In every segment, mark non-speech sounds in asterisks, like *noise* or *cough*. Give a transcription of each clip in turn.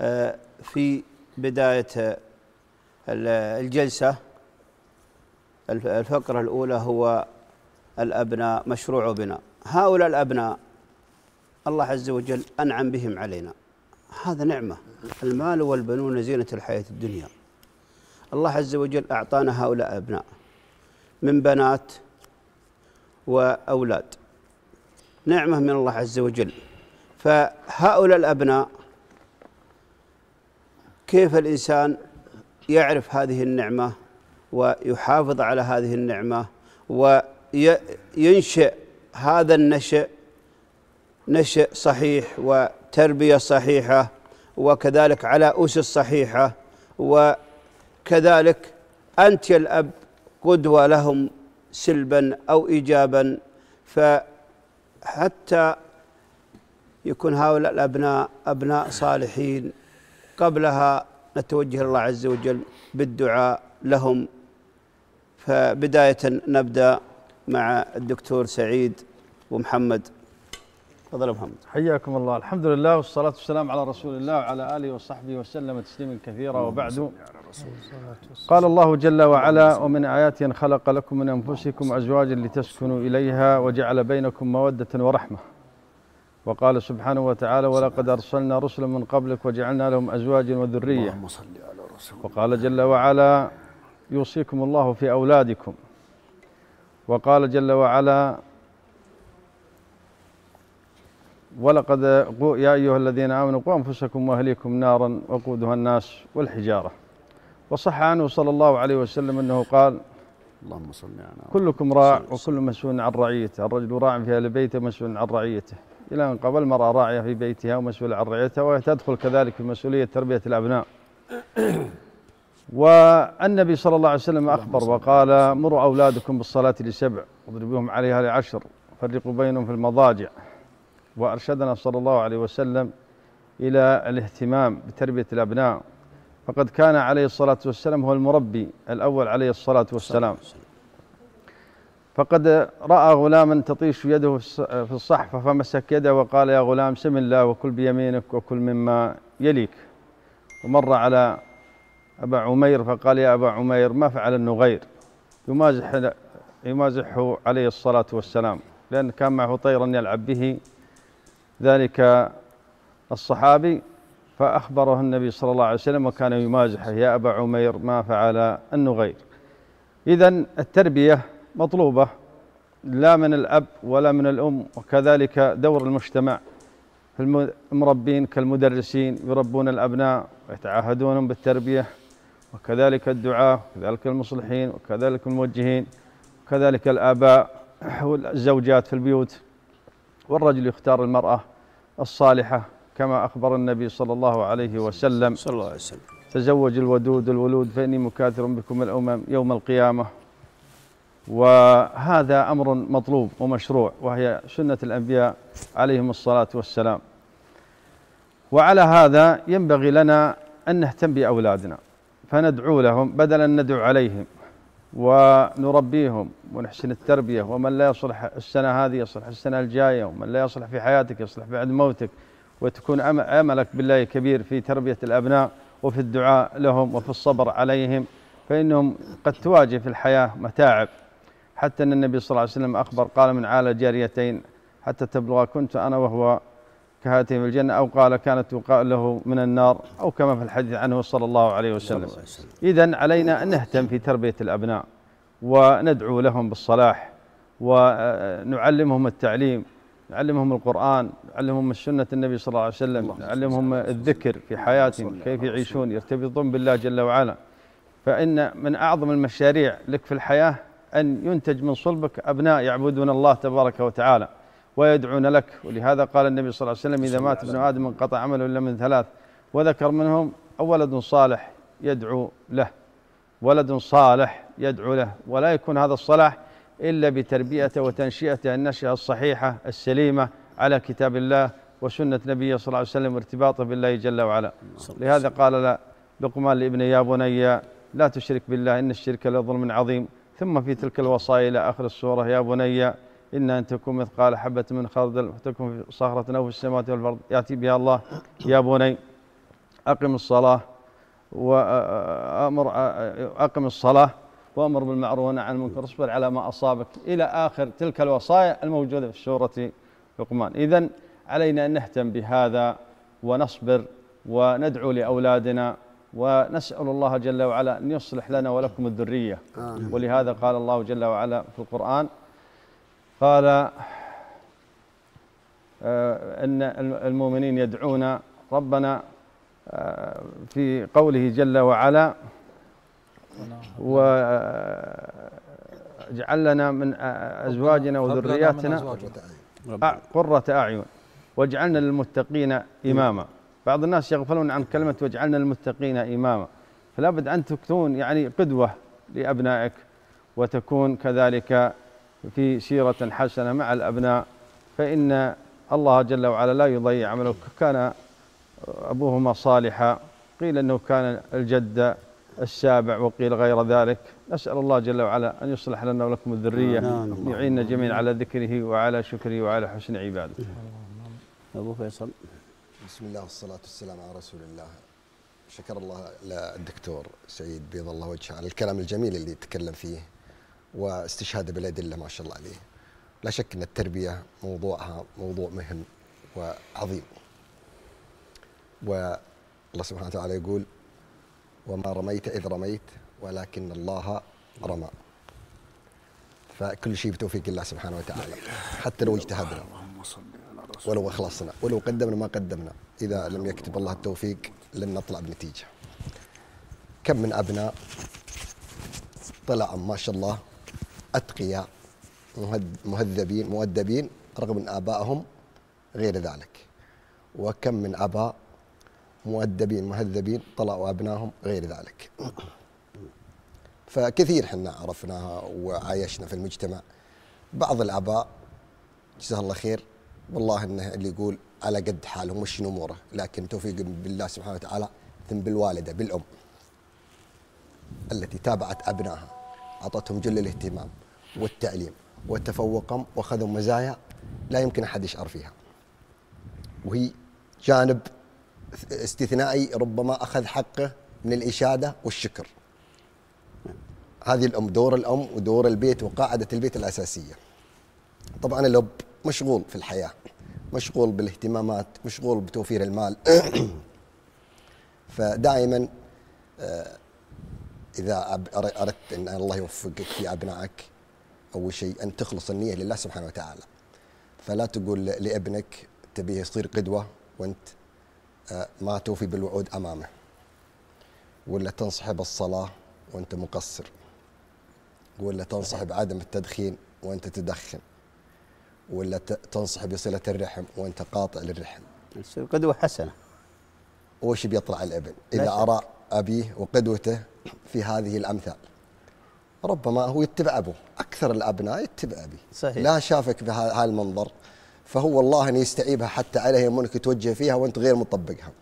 آه، في بداية الجلسة. الفقرة الأولى هو الأبناء مشروع بنا هؤلاء الأبناء الله عز وجل أنعم بهم علينا. هذا نعمة. المال والبنون زينة الحياة الدنيا. الله عز وجل أعطانا هؤلاء أبناء من بنات وأولاد. نعمة من الله عز وجل. فهؤلاء الأبناء كيف الإنسان يعرف هذه النعمة ويحافظ على هذه النعمة وينشئ هذا النشأ نشأ صحيح وتربية صحيحة وكذلك على أسس صحيحة وكذلك أنت يا الأب قدوة لهم سلبا أو إيجابا. فحتى يكون هؤلاء الأبناء أبناء صالحين. قبلها نتوجه الله عز وجل بالدعاء لهم. فبداية نبدأ مع الدكتور سعيد ومحمد تفضل محمد. حياكم الله. الحمد لله والصلاة والسلام على رسول الله وعلى آله وصحبه وسلم تسليما كثيرا وبعد. قال الله جل وعلا ومن آياته خلق لكم من أنفسكم أزواجا لتسكنوا إليها وجعل بينكم مودة ورحمة. وقال سبحانه وتعالى ولقد أرسلنا رسلا من قبلك وجعلنا لهم أزواجا وذرية اللهم صل على رسول وقال جل وعلا يوصيكم الله في أولادكم وقال جل وعلا ولقد يا أيها الذين آمنوا قوا أنفسكم وأهليكم نارا وقودها الناس والحجارة وصح عنه صلى الله عليه وسلم أنه قال اللهم صل على كلكم راع وكل مسؤول عن رعيته الرجل راع في أهل بيته مسؤول عن رعيته إلى أن قبل المرأة راعية في بيتها ومسؤولة عن رعيتها وهي تدخل كذلك في مسؤولية تربية الأبناء. والنبي صلى الله عليه وسلم أخبر وقال مروا أولادكم بالصلاة لسبع واضربوهم عليها لعشر فرقوا بينهم في المضاجع. وأرشدنا صلى الله عليه وسلم إلى الاهتمام بتربية الأبناء. فقد كان عليه الصلاة والسلام هو المربي الأول عليه الصلاة والسلام. فقد رأى غلاما تطيش يده في الصحفة فمسك يده وقال يا غلام سم الله وكل بيمينك وكل مما يليك. ومر على أبا عمير فقال يا أبا عمير ما فعل النغير؟ يمازح يمازحه عليه الصلاة والسلام لأن كان معه طيرا يلعب به ذلك الصحابي. فأخبره النبي صلى الله عليه وسلم وكان يمازحه يا أبا عمير ما فعل النغير. إذا التربية مطلوبة لا من الأب ولا من الأم وكذلك دور المجتمع. المربين كالمدرسين يربون الأبناء ويتعهدونهم بالتربية وكذلك الدعاة وكذلك المصلحين وكذلك الموجهين وكذلك الآباء والزوجات في البيوت. والرجل يختار المرأة الصالحة كما أخبر النبي صلى الله عليه وسلم. صلى الله عليه وسلم. تزوج الودود الولود فإني مكاثر بكم الأمم يوم القيامة. وهذا أمر مطلوب ومشروع وهي سنة الأنبياء عليهم الصلاة والسلام. وعلى هذا ينبغي لنا أن نهتم بأولادنا فندعو لهم بدلا ندعو عليهم ونربيهم ونحسن التربية ومن لا يصلح السنة هذه يصلح السنة الجاية ومن لا يصلح في حياتك يصلح بعد موتك وتكون أملك بالله كبير في تربية الأبناء وفي الدعاء لهم وفي الصبر عليهم فإنهم قد تواجه في الحياة متاعب. حتى أن النبي صلى الله عليه وسلم أخبر قال من عال جاريتين حتى تبلغ كنت أنا وهو كهاتين في الجنة أو قال كانت تقال له من النار أو كما في الحديث عنه صلى الله عليه وسلم. إذا علينا أن نهتم في تربية الأبناء وندعو لهم بالصلاح ونعلمهم التعليم نعلمهم القرآن نعلمهم سنة النبي صلى الله عليه وسلم نعلمهم الذكر في حياتهم كيف يعيشون يرتبطون بالله جل وعلا. فإن من أعظم المشاريع لك في الحياة أن ينتج من صلبك أبناء يعبدون الله تبارك وتعالى ويدعون لك. ولهذا قال النبي صلى الله عليه وسلم إذا مات ابن آدم انقطع عمله إلا من ثلاث. وذكر منهم أو ولد صالح يدعو له. ولد صالح يدعو له. ولا يكون هذا الصلاح إلا بتربيته وتنشئته النشأة الصحيحة السليمة على كتاب الله وسنة نبيه صلى الله عليه وسلم وارتباطه بالله جل وعلا. لهذا قال لقمان لابن يا بني لا تشرك بالله إن الشرك لظلم عظيم. ثم في تلك الوصايا إلى آخر السورة يا بني إن أن تكون مثقال حبة من خردل فتكون في صخرة أو في السماوات والأرض يأتي بها الله. يا بني أقم الصلاة وأمر أقم الصلاة وأمر بالمعروف ونهى عن المنكر اصبر على ما أصابك. إلى آخر تلك الوصايا الموجودة في سورة لقمان. إذا علينا أن نهتم بهذا ونصبر وندعو لأولادنا ونسأل الله جل وعلا أن يصلح لنا ولكم الذرية. ولهذا قال الله جل وعلا في القرآن قال آه، أن المؤمنين يدعون ربنا آه، في قوله جل وعلا واجعل لنا من أزواجنا وذرياتنا قرة أعين واجعلنا للمتقين إماما. بعض الناس يغفلون عن كلمة واجعلنا للمتقين إماما. فلا بد أن تكون يعني قدوة لأبنائك وتكون كذلك في سيرة حسنة مع الأبناء. فإن الله جل وعلا لا يضيع عمله كان أبوهما صالحا. قيل أنه كان الجد السابع وقيل غير ذلك. نسأل الله جل وعلا أن يصلح لنا ولكم الذرية. يعيننا جميعا على ذكره وعلى شكره وعلى حسن عبادته. أبو فيصل. بسم الله والصلاة والسلام على رسول الله. شكر الله للدكتور سعيد بيض الله وجهه على الكلام الجميل اللي تكلم فيه واستشهاده بالأدلة ما شاء الله عليه. لا شك أن التربية موضوعها موضوع مهم وعظيم. والله سبحانه وتعالى يقول وما رميت إذ رميت ولكن الله رمى. فكل شيء بتوفيق الله سبحانه وتعالى حتى لو اجتهدنا. ولو أخلصنا ولو قدمنا ما قدمنا. إذا لم يكتب الله التوفيق لن نطلع بنتيجة. كم من أبناء طلع ما شاء الله أتقياء مهذبين مؤدبين رغم أن آبائهم غير ذلك. وكم من آباء مؤدبين مهذبين طلعوا أبنائهم غير ذلك. فكثير إحنا عرفناها وعايشنا في المجتمع. بعض الآباء جزاه الله خير والله إنه اللي يقول على قد حالهم وش اموره لكن توفيق بالله سبحانه وتعالى ثم بالوالده بالأم التي تابعت أبنائها أعطتهم جل الاهتمام والتعليم وتفوقهم وأخذوا مزايا لا يمكن أحد يشعر فيها. وهي جانب استثنائي ربما أخذ حقه من الإشادة والشكر. هذه الأم دور الأم ودور البيت وقاعدة البيت الأساسية. طبعا الاب مشغول في الحياة مشغول بالاهتمامات مشغول بتوفير المال. *clears throat* فدائما آه، إذا أردت أن الله يوفقك في أبنائك أول شيء أن تخلص النية لله سبحانه وتعالى. فلا تقول لابنك تبيه يصير قدوة وأنت آه، ما توفي بالوعود أمامه. ولا تنصح بالصلاة وأنت مقصر. ولا تنصح بعدم التدخين وأنت تدخن. ولا تنصح بصلة الرحم وأنت قاطع للرحم؟ قدوة حسنة. وش بيطلع الابن إذا أرى أبيه وقدوته في هذه الأمثال. ربما هو يتبع أبوه. أكثر الأبناء يتبع أبيه. صحيح. لا شافك بهذا المنظر. فهو الله أن يستعيبها حتى عليه يمونك توجه فيها وأنت غير مطبقها.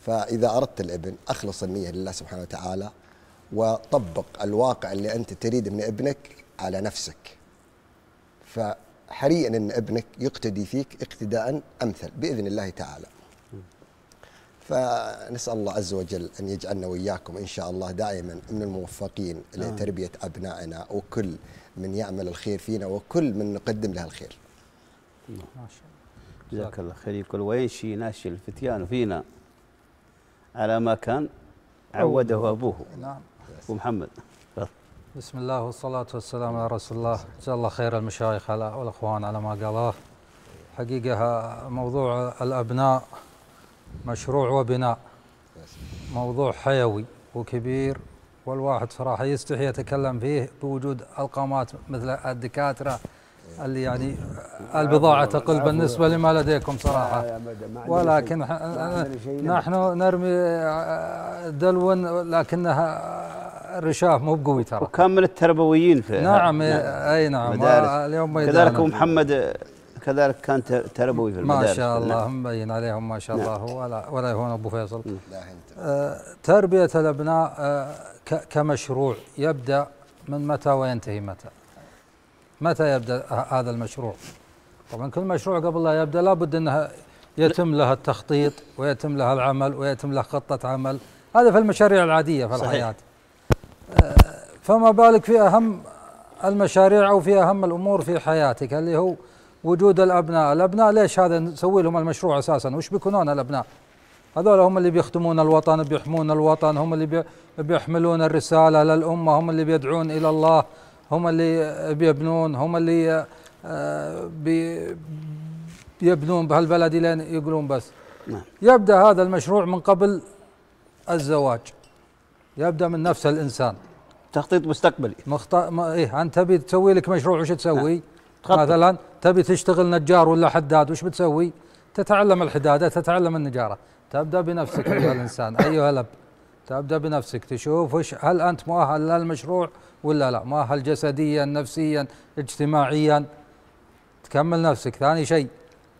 فإذا أردت الإبن أخلص النية لله سبحانه وتعالى وطبق الواقع اللي أنت تريد من ابنك على نفسك. فحريا إن ابنك يقتدي فيك اقتداء أمثل بإذن الله تعالى فنسأل الله عز وجل أن يجعلنا وإياكم إن شاء الله دائما من الموفقين لتربية أبنائنا وكل من يعمل الخير فينا وكل من نقدم له الخير. ما شاء الله. جزاك الله خير يقول وينشي ناشي الفتيان فينا على ما كان عوده أبوه. نعم. أبو محمد. بسم الله والصلاة والسلام على رسول الله جزا الله خير المشايخ والأخوان على ما قالاه حقيقة موضوع الأبناء مشروع وبناء موضوع حيوي وكبير والواحد صراحة يستحي يتكلم فيه بوجود القامات مثل الدكاترة اللي يعني البضاعة تقل بالنسبة لما لديكم صراحة ولكن نحن نرمي دلو لكنها الرشاف مو بقوي ترى وكم من التربويين في نعم أي نعم مدارس. اليوم كذلك أبو محمد كذلك كان تربوي في المدارس ما شاء الله نعم. مبين عليهم ما شاء الله نعم. ولا ولا هون أبو فيصل لا آه تربية الأبناء آه كمشروع يبدأ من متى وينتهي متى؟ متى يبدأ هذا المشروع؟ طبعا كل مشروع قبل لا يبدأ لابد انه يتم لها التخطيط ويتم لها العمل ويتم لها خطة عمل هذا في المشاريع العادية في صحيح. الحياة آه، فما بالك في أهم المشاريع أو في أهم الأمور في حياتك اللي هو وجود الأبناء؟ الأبناء ليش هذا نسوي لهم المشروع أساسا؟ وش بيكونون الأبناء؟ هذول هم اللي بيخدمون الوطن بيحمون الوطن هم اللي بي- بيحملون الرسالة للأمة هم اللي بيدعون إلى الله هم اللي بيبنون هم اللي آه، بي- يبنون بهالبلد لين يقولون بس. نعم. يبدأ هذا المشروع من قبل الزواج. يبدأ من نفس الإنسان. تخطيط مستقبلي. مخط... ما إيه أنت تبي تسوي لك مشروع وش تسوي؟ تخطط. مثلا تبي تشتغل نجار ولا حداد وش بتسوي؟ تتعلم الحدادة تتعلم النجارة. تبدأ بنفسك أيها *coughs* الإنسان أيها الأب. تبدأ بنفسك تشوف وش هل أنت مؤهل للمشروع ولا لا؟ مؤهل جسديا نفسيا اجتماعيا. تكمل نفسك. ثاني شيء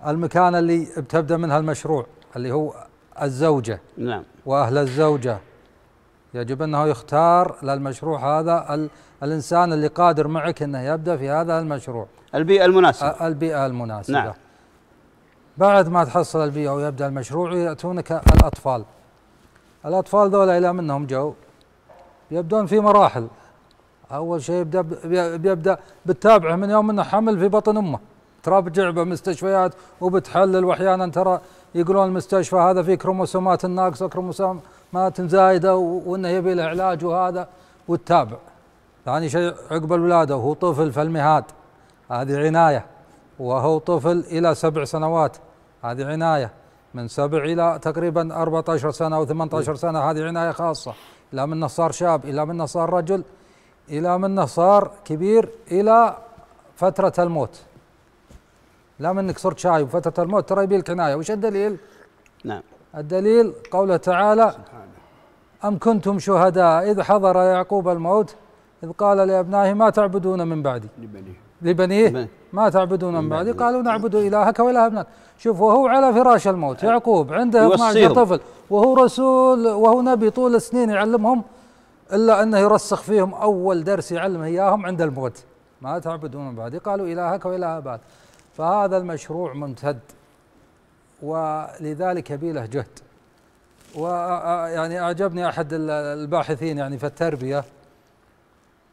المكان اللي بتبدأ منها المشروع اللي هو الزوجة. نعم. وأهل الزوجة. يجب أنه يختار للمشروع هذا ال الإنسان اللي قادر معك إنه يبدأ في هذا المشروع. البيئة المناسبة. البيئة المناسبة. نعم. بعد ما تحصل البيئة ويبدأ المشروع يأتونك الأطفال. الأطفال ذولا إلى منهم جو. يبدون في مراحل. أول شيء يبدأ ب- بي- بيبدأ بتتابعه من يوم إنه حمل في بطن أمه. ترى بتجع بمستشفيات وبتحلل واحيانا ترى يقولون المستشفى هذا فيه كروموسومات ناقصه كروموسومات زايدة و- وإنه يبي له علاج وهذا وتتابع ثاني شيء عقب الولادة وهو طفل في المهاد. هذه عناية. وهو طفل إلى سبع سنوات. هذه عناية. من سبع إلى تقريبا 14 سنة أو 18 سنة هذه عناية خاصة. إلى منه صار شاب إلى منه صار رجل إلى منه صار كبير إلى فترة الموت. لا منك صرت شايب فترة الموت. ترى يبي لك عناية. وش الدليل؟ نعم. الدليل قوله تعالى أم كنتم شهداء؟ إذ حضر يعقوب الموت إذ قال لأبنائه ما تعبدون من بعدي؟ لبنيه. لبنيه. ما تعبدون من بعدي؟ قالوا نعبد إلهك وإله ابنك. شوف وهو على فراش الموت. يعقوب عنده 12 يوصيهم. طفل وهو رسول وهو نبي طول السنين يعلمهم إلا أنه يرسخ فيهم أول درس يعلم إياهم عند الموت. ما تعبدون من بعدي؟ قالوا إلهك وإله أباك فهذا المشروع ممتد ولذلك يبي له جهد. ويعني أعجبني أحد ال- الباحثين يعني في التربية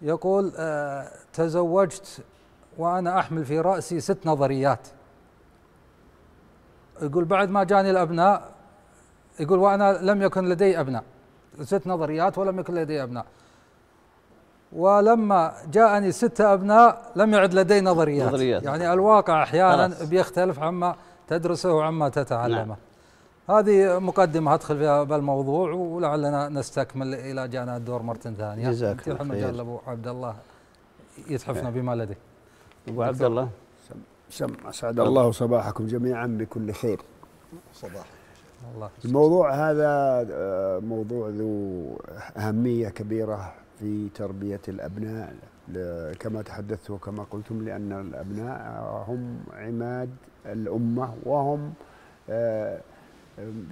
يقول آه، تزوجت وأنا أحمل في رأسي ست نظريات يقول بعد ما جاني الأبناء يقول وأنا لم يكن لدي أبناء ست نظريات ولم يكن لدي أبناء ولما جاءني ستة أبناء لم يعد لدي نظريات, نظريات. يعني الواقع أحيانا. بيختلف عما تدرسه وعما تتعلمه نعم. هذه مقدمة أدخل فيها بالموضوع ولعلنا نستكمل إلى جانا الدور مرة ثانية. جزاك الله خير. أبو عبد الله يتحفنا بما لديه. أبو عبد الله. سم أسعد الله صباحكم جميعا بكل خير. صباح. الله الموضوع هذا آه، موضوع ذو أهمية كبيرة في تربية الأبناء. ل- كما تحدثت وكما قلتم لأن الأبناء هم عماد الأمة وهم آه،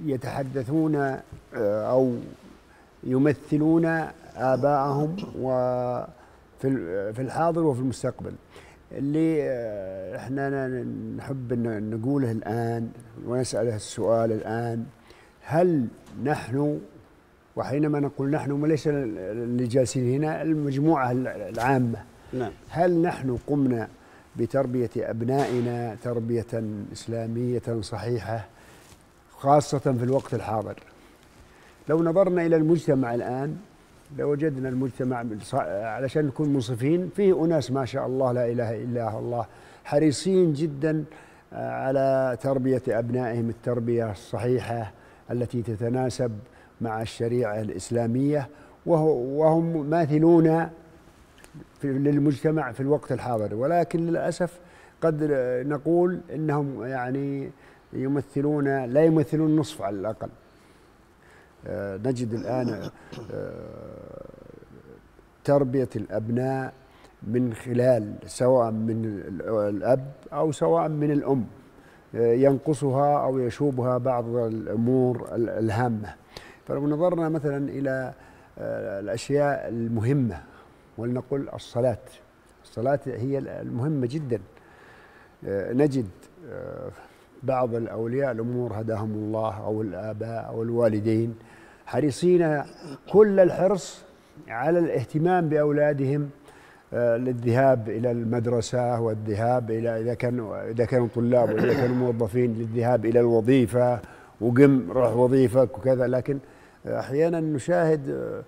يتحدثون آه، أو يمثلون آباءهم في الحاضر وفي المستقبل. اللي آه، إحنا نحب ان نقوله الآن ونسأله السؤال الآن هل نحن وحينما نقول نحن وليس اللي جالسين هنا المجموعة العامة. نعم. هل نحن قمنا بتربية أبنائنا تربية إسلامية صحيحة؟ خاصة في الوقت الحاضر. لو نظرنا إلى المجتمع الآن لوجدنا المجتمع علشان نكون منصفين فيه أناس ما شاء الله لا إله إلا الله حريصين جدا آه، على تربية أبنائهم التربية الصحيحة التي تتناسب مع الشريعة الإسلامية وهو وهم ماثلون للمجتمع في الوقت الحاضر. ولكن للأسف قد نقول إنهم يعني يمثلون لا يمثلون النصف على الأقل. آه، نجد الآن آه، تربية الأبناء من خلال سواء من ال- الأب أو سواء من الأم آه، ينقصها أو يشوبها بعض الأمور ال- الهامة. فلو نظرنا مثلا إلى آه، الأشياء المهمة ولنقل الصلاة. الصلاة هي المهمة جدا. نجد بعض الأولياء الأمور هداهم الله أو الآباء أو الوالدين حريصين كل الحرص على الاهتمام بأولادهم آه، للذهاب إلى المدرسة والذهاب إلى إذا كانوا إذا كانوا طلاب وإذا كانوا موظفين للذهاب إلى الوظيفة وقم روح وظيفك وكذا. لكن أحيانا نشاهد آه،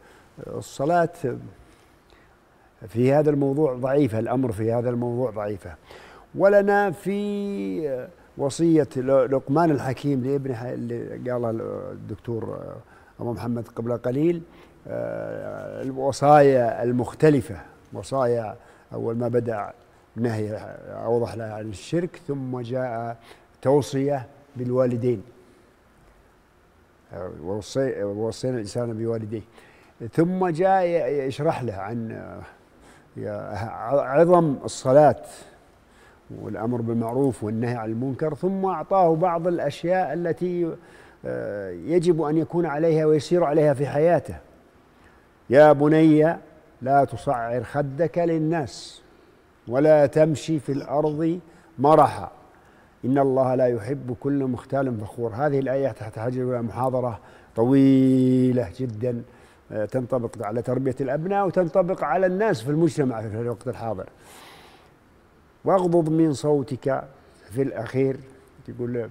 الصلاة في هذا الموضوع ضعيفة الأمر في هذا الموضوع ضعيفة. ولنا في وصية لقمان الحكيم لابنه اللي قالها الدكتور أبو محمد قبل قليل آه، الوصايا المختلفة وصايا أول ما بدأ نهي أوضح لها عن الشرك ثم جاء توصية بالوالدين. ووصينا الإنسان بوالديه. ثم جاء يشرح له عن عظم الصلاة. والأمر بالمعروف والنهي عن المنكر ثم أعطاه بعض الأشياء التي آه، يجب أن يكون عليها ويسير عليها في حياته. يا بني لا تصعر خدك للناس ولا تمشي في الأرض مرحا. إن الله لا يحب كل مختال فخور. هذه الآية تحتاج إلى محاضرة طويلة جدا آه، تنطبق على تربية الأبناء وتنطبق على الناس في المجتمع في الوقت الحاضر. واغضض من صوتك في الأخير. يقول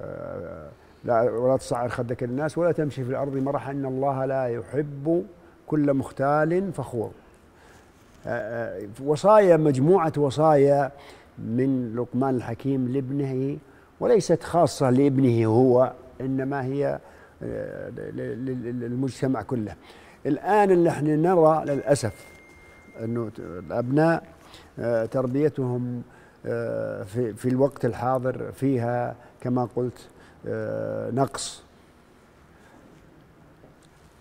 آه، لا ولا تصعر خدك للناس ولا تمشي في الأرض. مرحا إن الله لا يحب كل مختال فخور. آه، وصايا مجموعة وصايا من لقمان الحكيم لابنه وليست خاصة لابنه هو إنما هي آه، للمجتمع كله. الآن نحن نرى للأسف أنه الأبناء آه، تربيتهم آه، في في الوقت الحاضر فيها كما قلت نقص.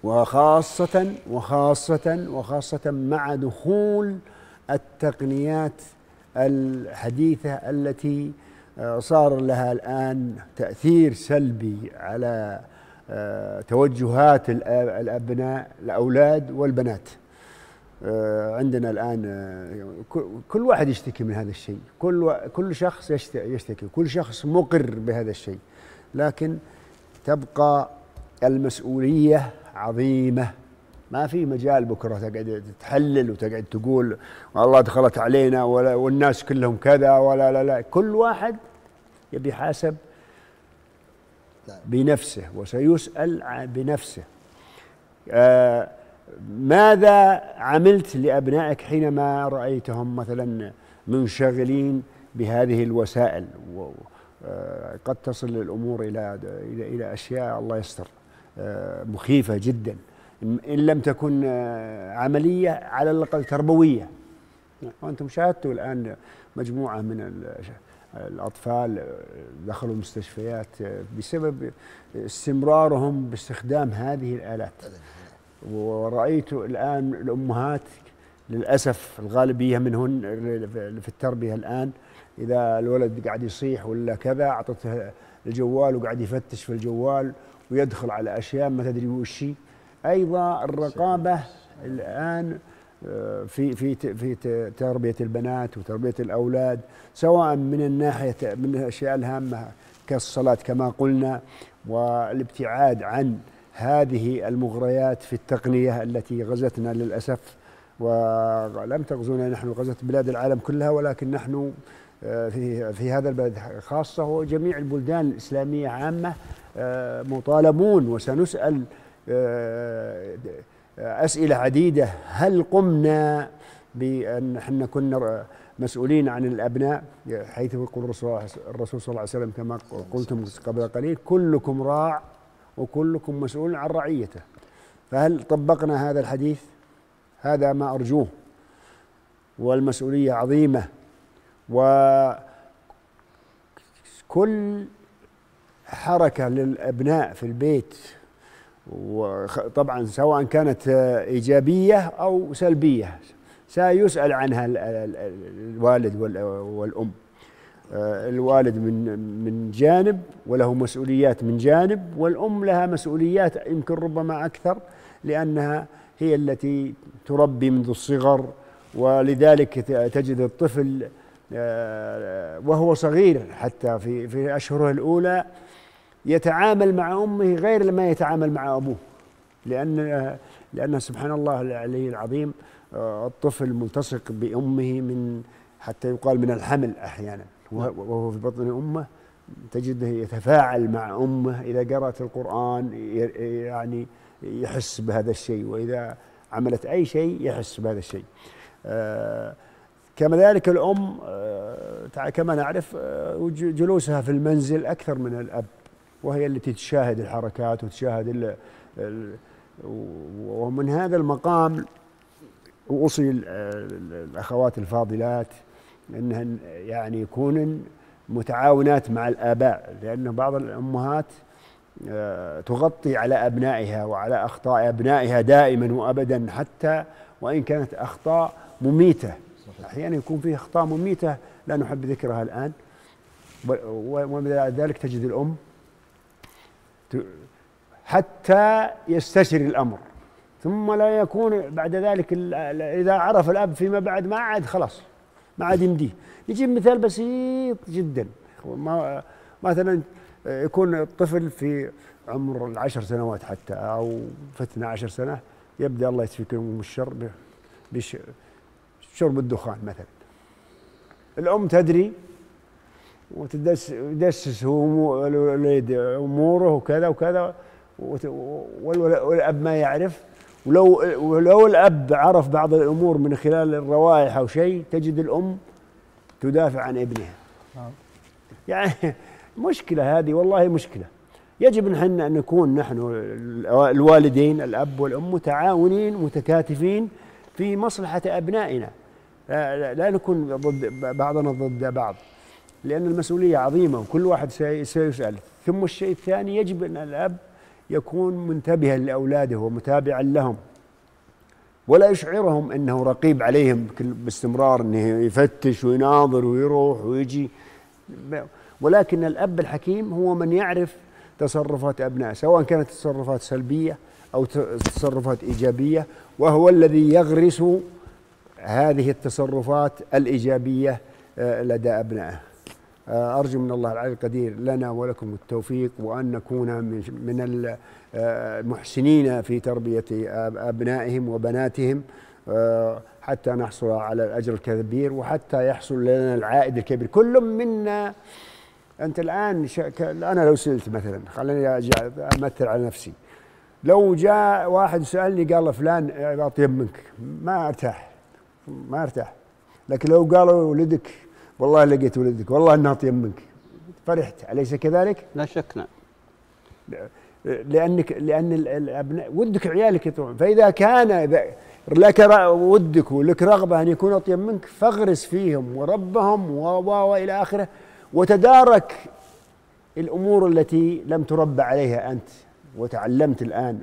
وخاصة وخاصة وخاصة مع دخول التقنيات الحديثة التي آه، صار لها الآن تأثير سلبي على آه، توجهات الأبناء الأولاد والبنات. آه، عندنا الآن كل واحد يشتكي من هذا الشيء. كل كل شخص يشتكي. كل شخص مقر بهذا الشيء. لكن تبقى المسؤولية عظيمة. ما في مجال بكرة تقعد تحلل وتقعد تقول والله دخلت علينا ولا والناس كلهم كذا ولا لا لا. كل واحد يبي يحاسب. بنفسه وسيسأل بنفسه. آه ماذا عملت لأبنائك حينما رأيتهم مثلا منشغلين بهذه الوسائل؟ آه، قد تصل الأمور إلى إلى أشياء الله يستر آه، مخيفة جدا. إن لم تكن آه، عملية على الأقل تربوية. وأنتم شاهدتوا الآن مجموعة من الأطفال دخلوا المستشفيات آه، بسبب استمرارهم باستخدام هذه الآلات. ورأيت الآن الأمهات للأسف الغالبية منهن في التربية الآن إذا الولد قاعد يصيح ولا كذا أعطته الجوال وقاعد يفتش في الجوال ويدخل على أشياء ما تدري وش هي. أيضا الرقابة الآن آه، في في في تربية البنات وتربية الأولاد سواء من الناحية من الأشياء الهامة كالصلاة كما قلنا والابتعاد عن هذه المغريات في التقنية التي غزتنا للأسف ولم تغزونا نحن غزت بلاد العالم كلها ولكن نحن آه، في في هذا البلد خاصة وجميع البلدان الإسلامية عامة آه، مطالبون وسنسأل آه، أسئلة عديدة. هل قمنا بأن إحنا كنا مسؤولين عن الأبناء؟ حيث يقول الرسول صلى الله عليه وسلم كما قلتم قبل قليل كلكم راع وكلكم مسؤول عن رعيته. فهل طبقنا هذا الحديث؟ هذا ما أرجوه. والمسؤولية عظيمة. وكل حركة للأبناء في البيت وطبعا سواء كانت إيجابية أو سلبية سيسأل عنها الوالد والأم. الوالد من من جانب وله مسؤوليات من جانب والأم لها مسؤوليات يمكن ربما أكثر لأنها هي التي تربي منذ الصغر ولذلك تجد الطفل آه، وهو صغير حتى في في أشهره الأولى يتعامل مع أمه غير ما يتعامل مع أبوه لأن لأن سبحان الله العلي العظيم آه، الطفل ملتصق بأمه من حتى يقال من الحمل أحيانا. وهو في بطن أمه تجده يتفاعل مع أمه إذا قرأت القرآن يعني يحس بهذا الشيء وإذا عملت أي شيء يحس بهذا الشيء. آه، كما ذلك الأم آه، كما نعرف جلوسها في المنزل أكثر من الأب وهي التي تشاهد الحركات وتشاهد ومن هذا المقام اوصي الأخوات الفاضلات. انهن يعني يكونن متعاونات مع الآباء لأن بعض الأمهات آه، تغطي على أبنائها وعلى أخطاء أبنائها دائما وابدا حتى وإن كانت أخطاء مميتة. أحيانا يكون فيه أخطاء مميتة لا نحب ذكرها الآن. ومن ذلك تجد الأم حتى يستشري الأمر. ثم لا يكون بعد ذلك إذا عرف الأب فيما بعد ما عاد خلاص. ما عاد يمديه. نجيب مثال بسيط جدا. ما مثلا يكون الطفل في عمر العشر سنوات حتى أو في 12 سنة يبدأ الله يسفيكم من الشر بشرب الدخان مثلا. الأم تدري وتدسس أموره وكذا وكذا والأب ما يعرف ولو ولو الأب عرف بعض الأمور من خلال الروائح أو شيء تجد الأم تدافع عن ابنها. نعم. يعني مشكلة هذه والله مشكلة. يجب نحن ان نكون نحن الوالدين الأب والأم متعاونين متكاتفين في مصلحة أبنائنا. لا, لا نكون ضد بعضنا ضد بعض لأن المسؤولية عظيمة وكل واحد سيسأل. ثم الشيء الثاني يجب إن الأب يكون منتبها لأولاده ومتابعا لهم ولا يشعرهم إنه رقيب عليهم باستمرار إنه يفتش ويناظر ويروح ويجي. ولكن الأب الحكيم هو من يعرف تصرفات أبنائه سواء كانت تصرفات سلبية أو تصرفات إيجابية وهو الذي يغرس هذه التصرفات الإيجابية آه، لدى أبنائه. آه، أرجو من الله العلي القدير لنا ولكم التوفيق وأن نكون من آه، المحسنين في تربية أبنائهم وبناتهم آه، حتى نحصل على الأجر الكبير وحتى يحصل لنا العائد الكبير. كل منا أنت الآن أنا لو سئلت مثلا خليني أمثل على نفسي. لو جاء واحد سألني قال فلان أطيب منك ما أرتاح ما أرتاح. لكن لو قالوا ولدك والله لقيت ولدك والله انه اطيب منك فرحت أليس كذلك؟ لا شك نعم. لأنك لأن الابناء ودك عيالك يطيعون فإذا كان لك ودك ولك رغبة أن يكون اطيب منك فاغرس فيهم وربهم وإلى آخره وتدارك الأمور التي لم تربى عليها أنت. وتعلمت الآن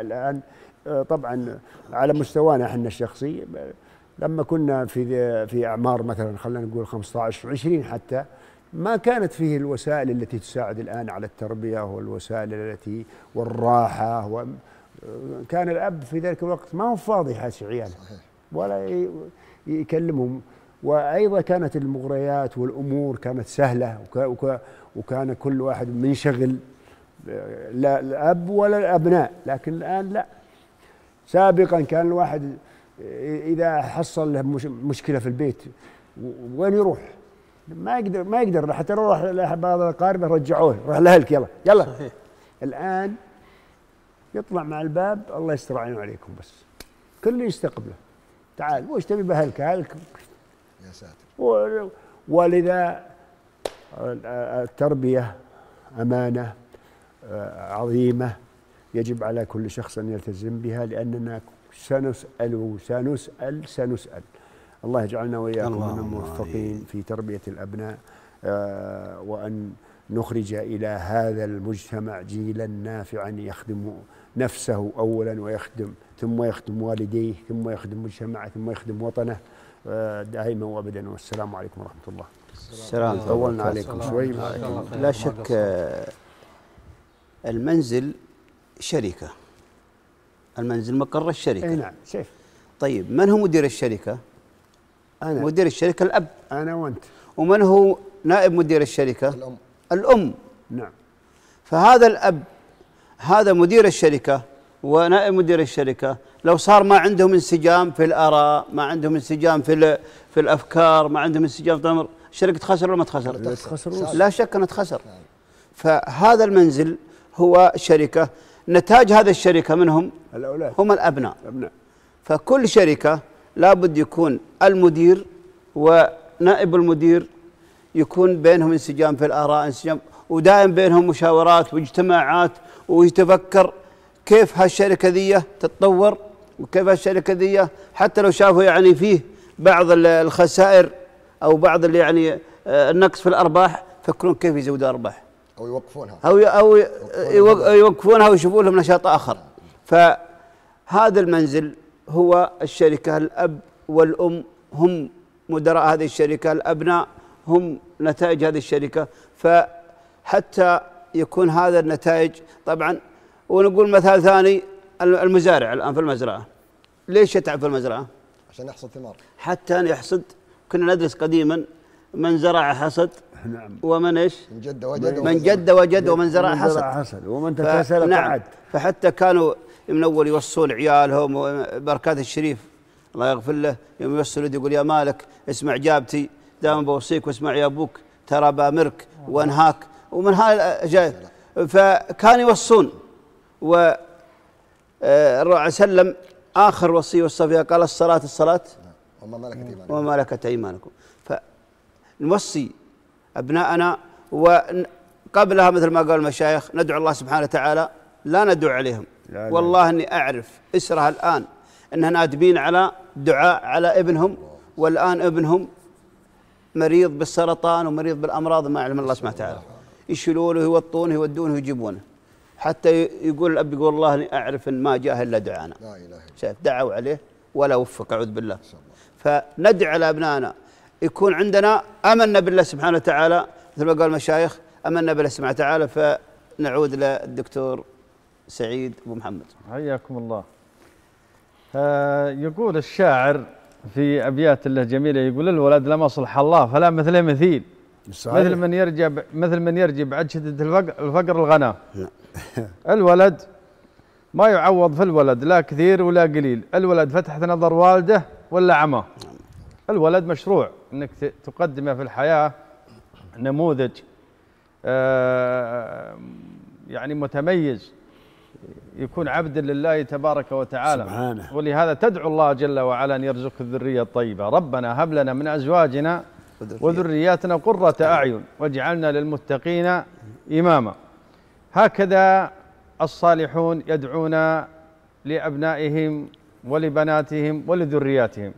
الآن طبعا على مستوانا إحنا الشخصي لما كنا في في أعمار مثلا خلينا نقول 15 20 حتى ما كانت فيه الوسائل التي تساعد الآن على التربية والوسائل التي والراحة كان الأب في ذلك الوقت ما هو فاضي حاسي عياله ولا يكلمهم. وأيضا كانت المغريات والأمور كانت سهلة وكان كل واحد منشغل لا الأب ولا الأبناء لكن الآن لا. سابقا كان الواحد إذا حصل له مشكلة في البيت وين يروح؟ ما يقدر ما يقدر حتى لو راح بعض الاقارب رجعوه روح لأهلك يلا يلا. صحيح. الآن يطلع مع الباب الله يستر علينا وعليكم بس. كل يستقبله. تعال وش تبي بأهلك؟ أهلك. يا ساتر. ولذا التربية أمانة آه، عظيمة يجب على كل شخص أن يلتزم بها لأننا سنسأل سنسأل سنسأل. الله يجعلنا وإياكم من الموفقين في تربية الأبناء آه وأن نخرج إلى هذا المجتمع جيلا نافعا يخدم نفسه أولا ويخدم ثم يخدم والديه ثم يخدم مجتمعه ثم يخدم وطنه. آه دائما وابدا. والسلام عليكم ورحمة الله. السلام. طولنا عليكم شوي. لا شك آه، المنزل شركة. المنزل مقر الشركة. أي نعم شيف. طيب من هو مدير الشركة؟ أنا. مدير الشركة الأب. أنا وأنت. ومن هو نائب مدير الشركة؟ الأم. الأم. نعم. فهذا الأب هذا مدير الشركة ونائب مدير الشركة لو صار ما عندهم انسجام في الآراء ما عندهم انسجام في في الأفكار ما عندهم انسجام في الأمر الشركة تخسر ولا ما تخسر؟ لا تخسرون. لا شك أنها تخسر. فهذا المنزل هو شركة نتاج هذه الشركة منهم الأولاد. هم الأبناء. ابناء فكل شركة لابد يكون المدير ونائب المدير يكون بينهم انسجام في الآراء انسجام ودائم بينهم مشاورات واجتماعات ويتفكر كيف هالشركة ذي تتطور وكيف هالشركة ذي حتى لو شافوا يعني فيه بعض ال- الخسائر أو بعض اللي يعني آه، النقص في الأرباح يفكرون كيف يزودوا أرباح. أو يوقفونها. أو أو يوق- يوقفونها ويشوفوا لهم نشاط آخر. فهذا المنزل هو الشركة الأب والأم هم مدراء هذه الشركة الأبناء هم نتائج هذه الشركة. فحتى يكون هذا النتائج طبعا ونقول مثال ثاني المزارع الآن في المزرعة. ليش يتعب في المزرعة؟ عشان يحصل ثمار. حتى يحصد كنا ندرس قديما من زرع حصد نعم. ومن إيش؟ من جد وجد من جد وجد ومن زرع ومن حصد زرع حصد ومن تكاسل نعم. قعد. فحتى كانوا من أول يوصون عيالهم وبركات الشريف الله يغفر له يوم يوصل ولد يقول يا مالك اسمع جابتي دائما بوصيك واسمع يا أبوك ترى بامرك وأنهاك. ومن هذا جاي فكانوا يوصون. و آه، الرسول صلى الله عليه وسلم آخر وصيه وصى فيها قال الصلاة الصلاة وما ملكت إيمانكم. وما ملكت إيمانكم. فنوصي أبناءنا وقبلها مثل ما قال المشايخ ندعو الله سبحانه وتعالى لا ندعو عليهم. لا لا. والله إني أعرف اسرها الآن انها نادبين على دعاء على ابنهم والآن ابنهم مريض بالسرطان ومريض بالأمراض ما يعلم الله سبحانه وتعالى. يشيلونه ويوطونه يودونه ويجيبونه. حتى يقول الأب يقول والله إني أعرف إن ما جاء إلا دعانا. لا إلا شايف دعوا عليه ولا وفق أعوذ بالله. فندعو على أبنائنا. يكون عندنا آمنا بالله سبحانه وتعالى. مثل ما قال المشايخ آمنا بالله سبحانه وتعالى فنعود للدكتور سعيد أبو محمد. حياكم الله. آه يقول الشاعر في أبيات له جميلة يقول الولد لما صلح الله فلا مثل مثيل. صحيح. مثل من يرجع ب- مثل من يرجع بعد شدة الفقر, الفقر الغنى نعم. الولد ما يعوض في الولد لا كثير ولا قليل. الولد فتحت نظر والده ولا عمى الولد مشروع إنك تقدمه في الحياة نموذج آه يعني متميز يكون عبدا لله تبارك وتعالى. سبحانه. ولهذا تدعو الله جل وعلا أن يرزق الذرية الطيبة. ربنا هب لنا من أزواجنا وذرياتنا قرة أعين واجعلنا للمتقين إماما. هكذا الصالحون يدعون لأبنائهم ولبناتهم ولذرياتهم.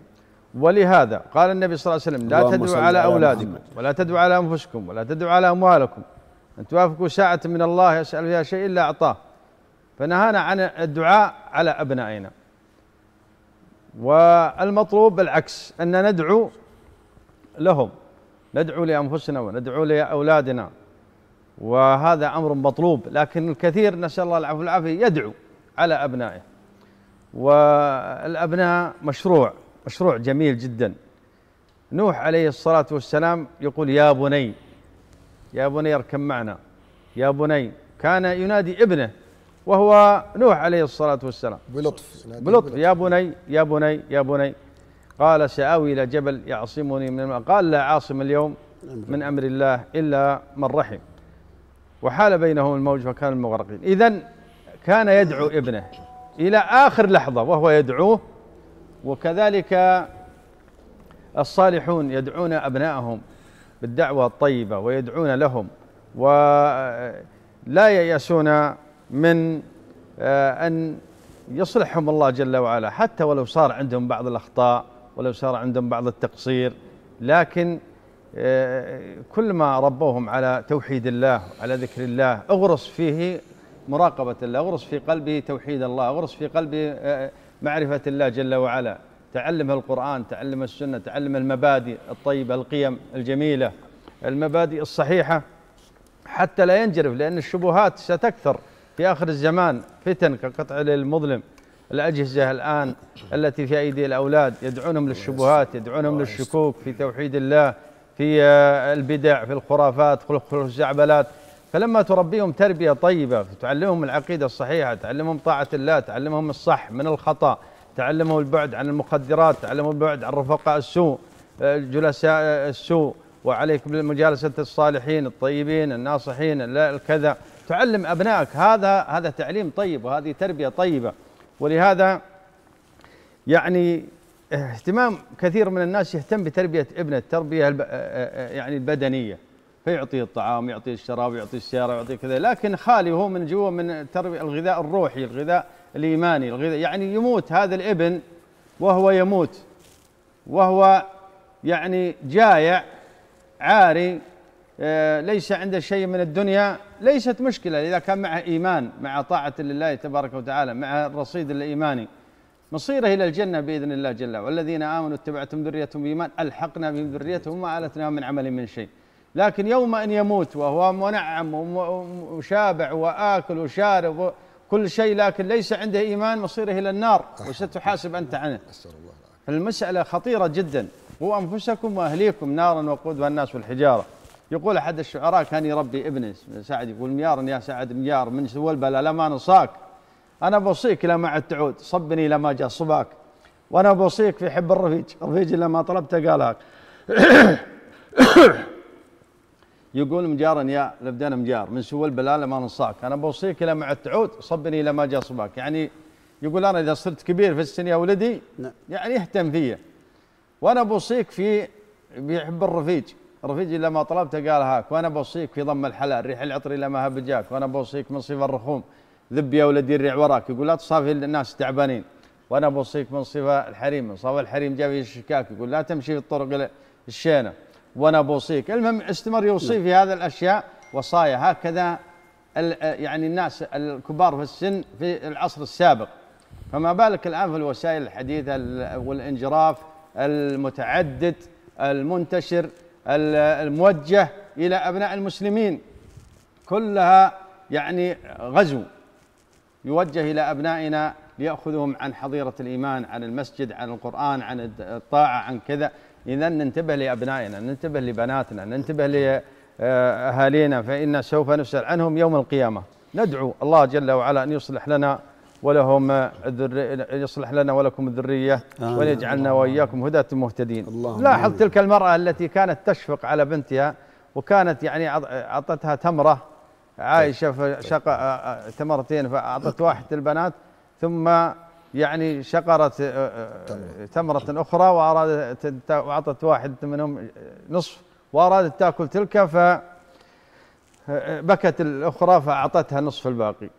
ولهذا قال النبي صلى الله عليه وسلم لا تدعوا على على أولادكم محمد. ولا تدعوا على أنفسكم ولا تدعوا على أموالكم. إن توافقوا ساعة من الله يسأل فيها شيء إلا أعطاه. فنهانا عن الدعاء على أبنائنا. والمطلوب بالعكس أن ندعو لهم. ندعو لأنفسنا وندعو لأولادنا. وهذا أمر مطلوب لكن الكثير نسأل الله العفو والعافية يدعو على أبنائه. والأبناء مشروع. مشروع جميل جدا. نوح عليه الصلاة والسلام يقول يا بني يا بني اركب معنا. يا بني كان ينادي ابنه وهو نوح عليه الصلاة والسلام. بلطف بلطف. يا بني يا بني يا بني. قال سآوي إلى جبل يعصمني من الماء. قال لا عاصم اليوم من أمر الله إلا من رحم. وحال بينهم الموج فكان المغرقين. إذا كان يدعو ابنه إلى آخر لحظة وهو يدعوه وكذلك الصالحون يدعون أبنائهم بالدعوة الطيبة ويدعون لهم ولا ييأسون من آه، أن يصلحهم الله جل وعلا. حتى ولو صار عندهم بعض الأخطاء ولو صار عندهم بعض التقصير لكن آه، كل ما ربوهم على توحيد الله على ذكر الله أغرس فيه مراقبة الله أغرس في قلبه توحيد الله أغرس في قلبه آه، معرفة الله جل وعلا. تعلم القرآن تعلم السنة تعلم المبادئ الطيبة القيم الجميلة المبادئ الصحيحة. حتى لا ينجرف لأن الشبهات ستكثر في آخر الزمان. فتن كقطع المظلم الأجهزة الآن التي في أيدي الأولاد يدعونهم للشبهات يدعونهم للشكوك في توحيد الله في آه، البدع في الخرافات في الزعبلات. فلما تربيهم تربية طيبة تعلمهم العقيدة الصحيحة تعلمهم طاعة الله تعلمهم الصح من الخطأ تعلمهم البعد عن المخدرات تعلمهم البعد عن رفقاء السوء جلساء السوء وعليك بمجالسة الصالحين الطيبين الناصحين الكذا. تعلم أبنائك هذا هذا تعليم طيب وهذه تربية طيبة. ولهذا يعني اهتمام كثير من الناس يهتم بتربية ابنة التربية يعني البدنية. فيعطيه الطعام يعطيه الشراب يعطيه السيارة يعطيه كذا. لكن خالي هو من جوا من التربية الغذاء الروحي الغذاء الإيماني الغذاء يعني يموت هذا الإبن وهو يموت. وهو يعني جايع عاري آه، ليس عنده شيء من الدنيا. ليست مشكلة إذا كان معه إيمان مع طاعة لله تبارك وتعالى مع الرصيد الإيماني. مصيره إلى الجنة بإذن الله جل والذين آمنوا اتبعتهم ذريتهم بإيمان ألحقنا بهم ذريتهم وما ألتنا من عمل من شيء. لكن يوم أن يموت وهو منعم وشابع وآكل وشارب وكل شيء لكن ليس عنده إيمان مصيره إلى النار. وستحاسب أنت عنه؟ المسألة خطيرة جدا. وأنفسكم وأهليكم نارا وقودها الناس والحجارة. يقول أحد الشعراء كان يربي ابنه سعد يقول ميار يا سعد ميار من سوى البلا لما نصاك. أنا بوصيك إلى ما عد تعود صبني لما جاء صباك. وأنا بوصيك في حب الرفيج الرفيج لما طلبته قالك. *coughs* يقول مجارا يا لبدان مجار من سوى البلا لما نصاك أنا بوصيك إلى ما عد تعود صبني لما جاء صباك. يعني يقول أنا إذا صرت كبير في السن يا ولدي نعم. يعني اهتم فيه وأنا بوصيك في بيحب الرفيج. رفيجي لما طلبته قال هاك. وأنا بوصيك في ضم الحلال ريح العطر إلى ما هبجاك وأنا بوصيك من صفة الرخوم. ذب يا ولدي الريع وراك. يقول لا تصافي الناس تعبانين. وأنا بوصيك من صفة الحريم. من صفة الحريم جاب الشكاك. يقول لا تمشي في الطرق الشينة. وأنا بوصيك المهم استمر يوصي في هذه الأشياء وصايا. هكذا يعني الناس الكبار في السن في العصر السابق. فما بالك الآن في الوسائل الحديثة والانجراف المتعدد المنتشر الموجه إلى أبناء المسلمين. كلها يعني غزو يوجه إلى أبنائنا ليأخذهم عن حظيرة الإيمان عن المسجد عن القرآن عن الطاعة عن كذا. إذا ننتبه لأبنائنا ننتبه لبناتنا ننتبه لأهالينا فإن سوف نسال عنهم يوم القيامة. ندعو الله جل وعلا أن يصلح لنا ولهم يصلح لنا ولكم الذرية وليجعلنا وإياكم هداة مهتدين. لاحظ تلك المرأة التي كانت تشفق على بنتها وكانت يعني أعطتها تمرة عايشة في شق تمرتين فأعطت واحد البنات ثم يعني شقرت تمرة. أخرى وأرادت وأعطت واحد منهم نصف وأرادت تأكل تلك فبكت الأخرى فأعطتها نصف الباقي.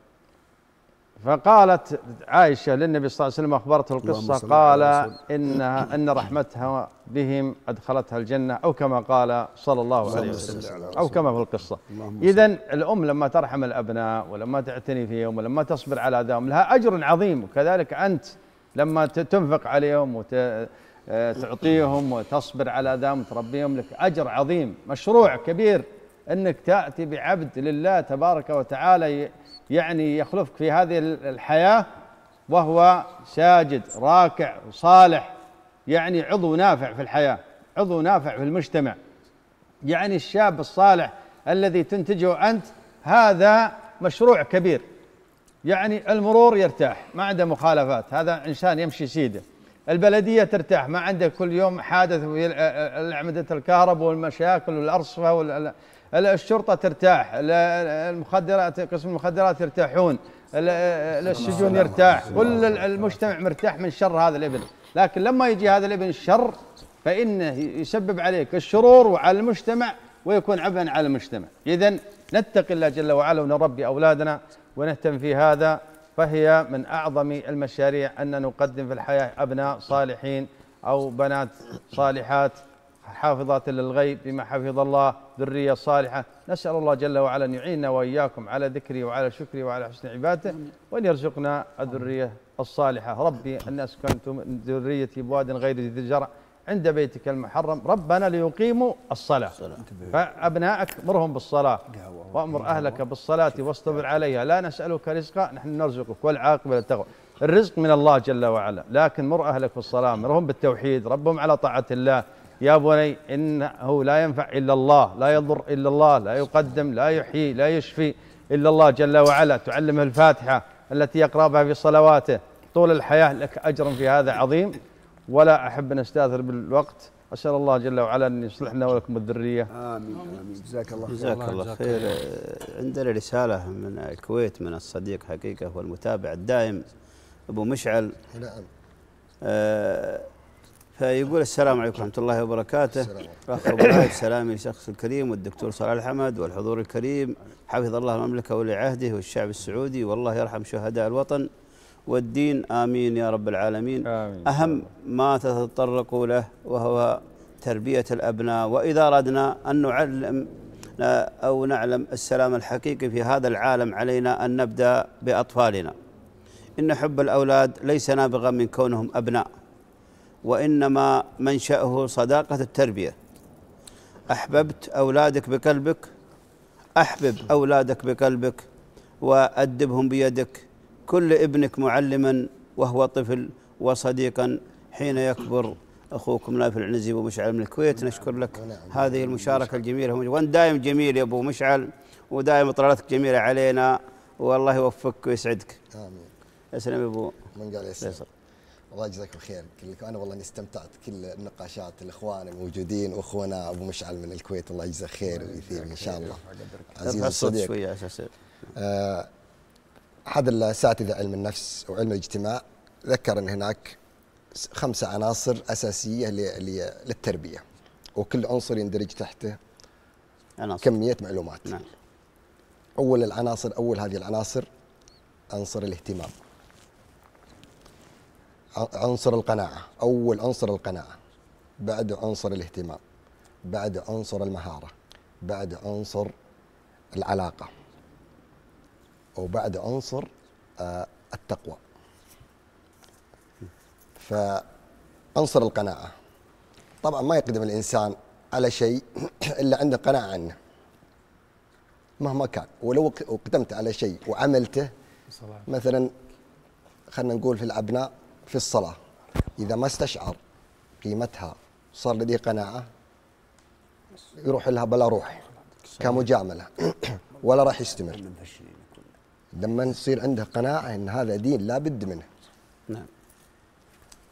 فقالت عائشة للنبي صلى الله عليه وسلم أخبرته القصة قال إنها أن رحمتها بهم أدخلتها الجنة أو كما قال صلى الله عليه وسلم. أو كما في القصة. إذا الأم لما ترحم الأبناء ولما تعتني فيهم ولما تصبر على أذاهم لها أجر عظيم. وكذلك أنت لما تنفق عليهم وتعطيهم وتصبر على أذاهم وتربيهم لك أجر عظيم مشروع كبير. أنك تأتي بعبد لله تبارك وتعالى يعني يخلفك في هذه الحياة وهو ساجد راكع صالح يعني عضو نافع في الحياة عضو نافع في المجتمع. يعني الشاب الصالح الذي تنتجه أنت هذا مشروع كبير. يعني المرور يرتاح ما عنده مخالفات هذا إنسان يمشي سيده. البلدية ترتاح ما عنده كل يوم حادث في أعمدة الكهرباء والمشاكل والأرصفة الشرطة ترتاح المخدرات قسم المخدرات يرتاحون السجون يرتاح كل المجتمع مرتاح من شر هذا الابن لكن لما يجي هذا الابن الشر فإنه يسبب عليك الشرور وعلى المجتمع ويكون عبئا على المجتمع. إذا نتقي الله جل وعلا ونربي أولادنا ونهتم في هذا فهي من أعظم المشاريع أن نقدم في الحياة أبناء صالحين أو بنات صالحات. حافظات للغيب بما حفظ الله ذرية صالحة. نسأل الله جل وعلا أن يعيننا وإياكم على ذكره وعلى شكره وعلى حسن عبادته وأن يرزقنا الذرية الصالحة. ربي أن أسكنتم ذريتي بواد غير ذي زرع عند بيتك المحرم ربنا ليقيموا الصلاة. فأبنائك مرهم بالصلاة وأمر أهلك بالصلاة واصطبر عليها. لا نسألك رزقا نحن نرزقك والعاقبة للتقوى. الرزق من الله جل وعلا لكن مر أهلك بالصلاة مرهم بالتوحيد ربهم على طاعة الله. يا بني إنه لا ينفع إلا الله لا يضر إلا الله لا يقدم لا يحيي لا يشفي إلا الله جل وعلا. تعلمه الفاتحة التي يقرأ بها في صلواته. طول الحياة لك أجر في هذا عظيم. ولا أحب أن أستأثر بالوقت. أسأل الله جل وعلا أن يصلح لنا ولكم الذرية. آمين آمين. جزاك الله خير. جزاك الله الله خير. عندنا رسالة من الكويت من الصديق حقيقة والمتابع الدائم أبو مشعل. نعم. آه، فيقول السلام عليكم ورحمة الله وبركاته. السلام عليكم. أخ أبو رايد سلامي للشخص الكريم والدكتور صلاح الحمد والحضور الكريم. حفظ الله المملكة ولي عهده والشعب السعودي والله يرحم شهداء الوطن والدين. آمين يا رب العالمين. آمين. أهم ما تتطرق له وهو تربية الأبناء. وإذا أردنا أن نعلم أو نعلم السلام الحقيقي في هذا العالم علينا أن نبدأ بأطفالنا. إن حب الأولاد ليس نابغا من كونهم أبناء. وإنما منشأه صداقة التربية. أحببت أولادك بقلبك أحبب أولادك بقلبك وأدبهم بيدك. كل ابنك معلما وهو طفل وصديقا حين يكبر. أخوكم نايف العنزي أبو مشعل من الكويت نشكر لك. هذه المشاركة الجميلة. وأنت دائم جميل يا أبو مشعل ودائم اطلالاتك جميلة علينا والله يوفقك ويسعدك. آمين. اسلم يا أبو. من قال يسلم الله يجزاكم خير كلكم. أنا والله إني استمتعت. كل النقاشات الإخوان الموجودين وأخونا أبو مشعل من الكويت الله يجزاه خير ويثيب إن شاء الله. عزيز الصديق شوية أساس آه، احد الاساتذه علم النفس وعلم الاجتماع. ذكر ان هناك خمسه عناصر أساسية للتربية وكل عنصر يندرج تحته عناصر. كمية معلومات. نعم. أول العناصر أول هذه العناصر عنصر الاهتمام. عنصر القناعة أول عنصر القناعة بعد عنصر الاهتمام بعد عنصر المهارة بعد عنصر العلاقة وبعد عنصر آه، التقوى. فعنصر القناعة طبعا ما يقدم الإنسان على شيء *clears throat* إلا عنده قناعة عنه. مهما كان ولو قدمت على شيء وعملته مثلا خلينا نقول في الأبناء في الصلاة. إذا ما استشعر قيمتها صار لديه قناعة يروح لها بلا روح كمجاملة. *coughs* ولا راح يستمر. لما يصير عنده قناعة إن هذا دين لا بد منه. نعم.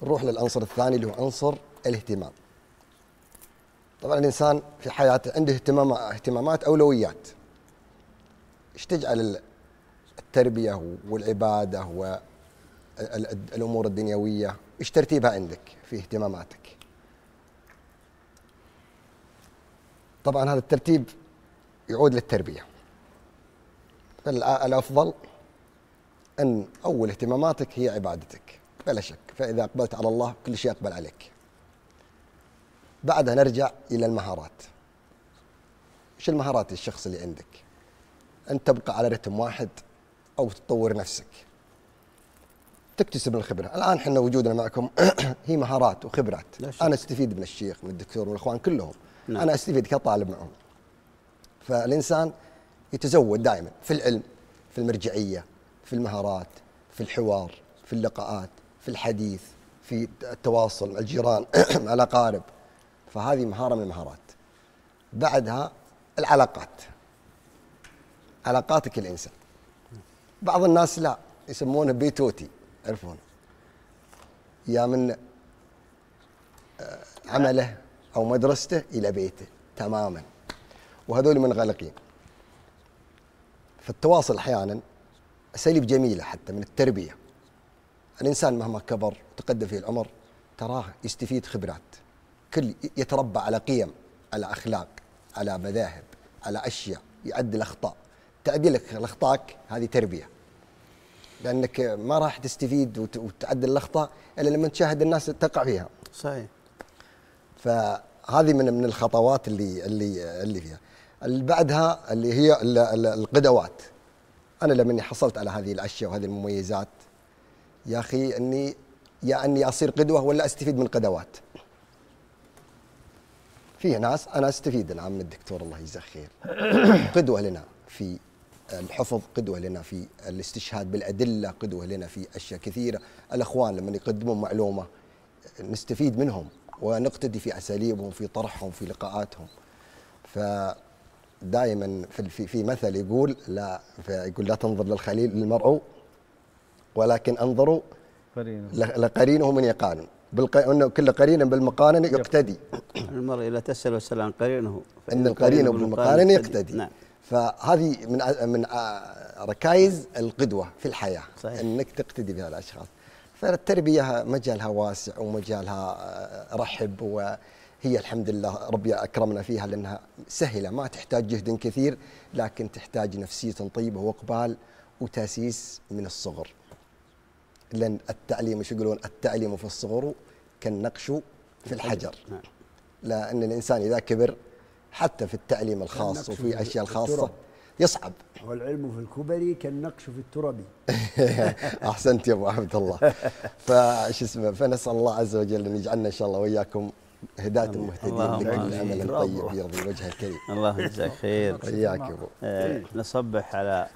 نروح للعنصر الثاني اللي هو عنصر الاهتمام. طبعا الإنسان في حياته عنده اهتمام اهتمامات أولويات. إيش تجعل ال- التربية والامور الدنيوية. إيش ترتيبها عندك في اهتماماتك؟ طبعا هذا الترتيب يعود للتربية. فالأ- الأفضل أن أول اهتماماتك هي عبادتك بلا شك. فإذا أقبلت على الله كل شيء يقبل عليك. بعدها نرجع إلى المهارات. إيش المهارات الشخص اللي عندك؟ أن تبقى على رتم واحد أو تطور نفسك. تكتسب الخبرة. الآن إحنا وجودنا معكم *clears throat* هي مهارات وخبرات. أنا أستفيد من الشيخ من الدكتور من الإخوان كلهم. نعم. أنا أستفيد كطالب معهم. فالإنسان يتزود دائما في العلم في المرجعية في المهارات في الحوار في اللقاءات في الحديث في التواصل مع الجيران *clears throat* مع الأقارب. فهذه مهارة من المهارات. بعدها العلاقات. علاقاتك الإنسان. بعض الناس لا يسمونه بيتوتي. يعرفون يا من آه، عمله أو مدرسته إلى بيته تماما. وهذول منغلقين فالتواصل أحيانا اساليب جميلة حتى من التربية. الإنسان مهما كبر وتقدم فيه العمر تراه يستفيد خبرات. كل يتربى على قيم على أخلاق على مذاهب على أشياء يعدل أخطاء. تعديلك لاخطائك هذه تربية. لأنك ما راح تستفيد وت- وتعدل الاخطاء إلا لما تشاهد الناس تقع فيها. صحيح. فهذه من من الخطوات اللي اللي اللي فيها. اللي بعدها اللي هي ال- ال- القدوات. أنا لما حصلت على هذه الاشياء وهذه المميزات يا أخي اني يا أني أصير قدوة ولا أستفيد من قدوات. في ناس أنا أستفيد. الان من الدكتور الله يجزاه خير. *coughs* قدوة لنا في الحفظ قدوة لنا في الاستشهاد بالأدلة قدوة لنا في أشياء كثيرة. الأخوان لما يقدمون معلومة نستفيد منهم ونقتدي في أساليبهم في طرحهم في لقاءاتهم. فدائما في, في, في مثل يقول لا يقول لا تنظر للخليل للمرء ولكن انظروا قرينه لقرينه من يقارن. بالق... إنه كل قرين بالمقارن يقتدي. المرء لا تسأل وسأل عن قرينه إن القرين بالمقارن يقتدي. نعم. فهذه من من ركائز القدوة في الحياة صحيح. إنك تقتدي بهذا الأشخاص. فالتربية مجالها واسع ومجالها آه، رحب وهي الحمد لله ربي أكرمنا فيها لأنها سهلة ما تحتاج جهد كثير لكن تحتاج نفسية طيبة وإقبال وتأسيس من الصغر. لأن التعليم إيش يقولون؟ التعليم في الصغر كالنقش في الحجر. نعم. لأن الإنسان إذا كبر حتى في التعليم الخاص وفي التراب. الخاصة. يصعب. والعلم في الكبر كالنقش في الترب *laughs* أحسنت يا أبو عبد الله. فش اسمه فنسأل الله عز وجل أن يجعلنا إن شاء الله وإياكم هداة المهتدين لكل. عمل. طيب يرضي وجهه الكريم. الله يجزاك خير. *laughs* وإياك يا أبو. آه، نصبح على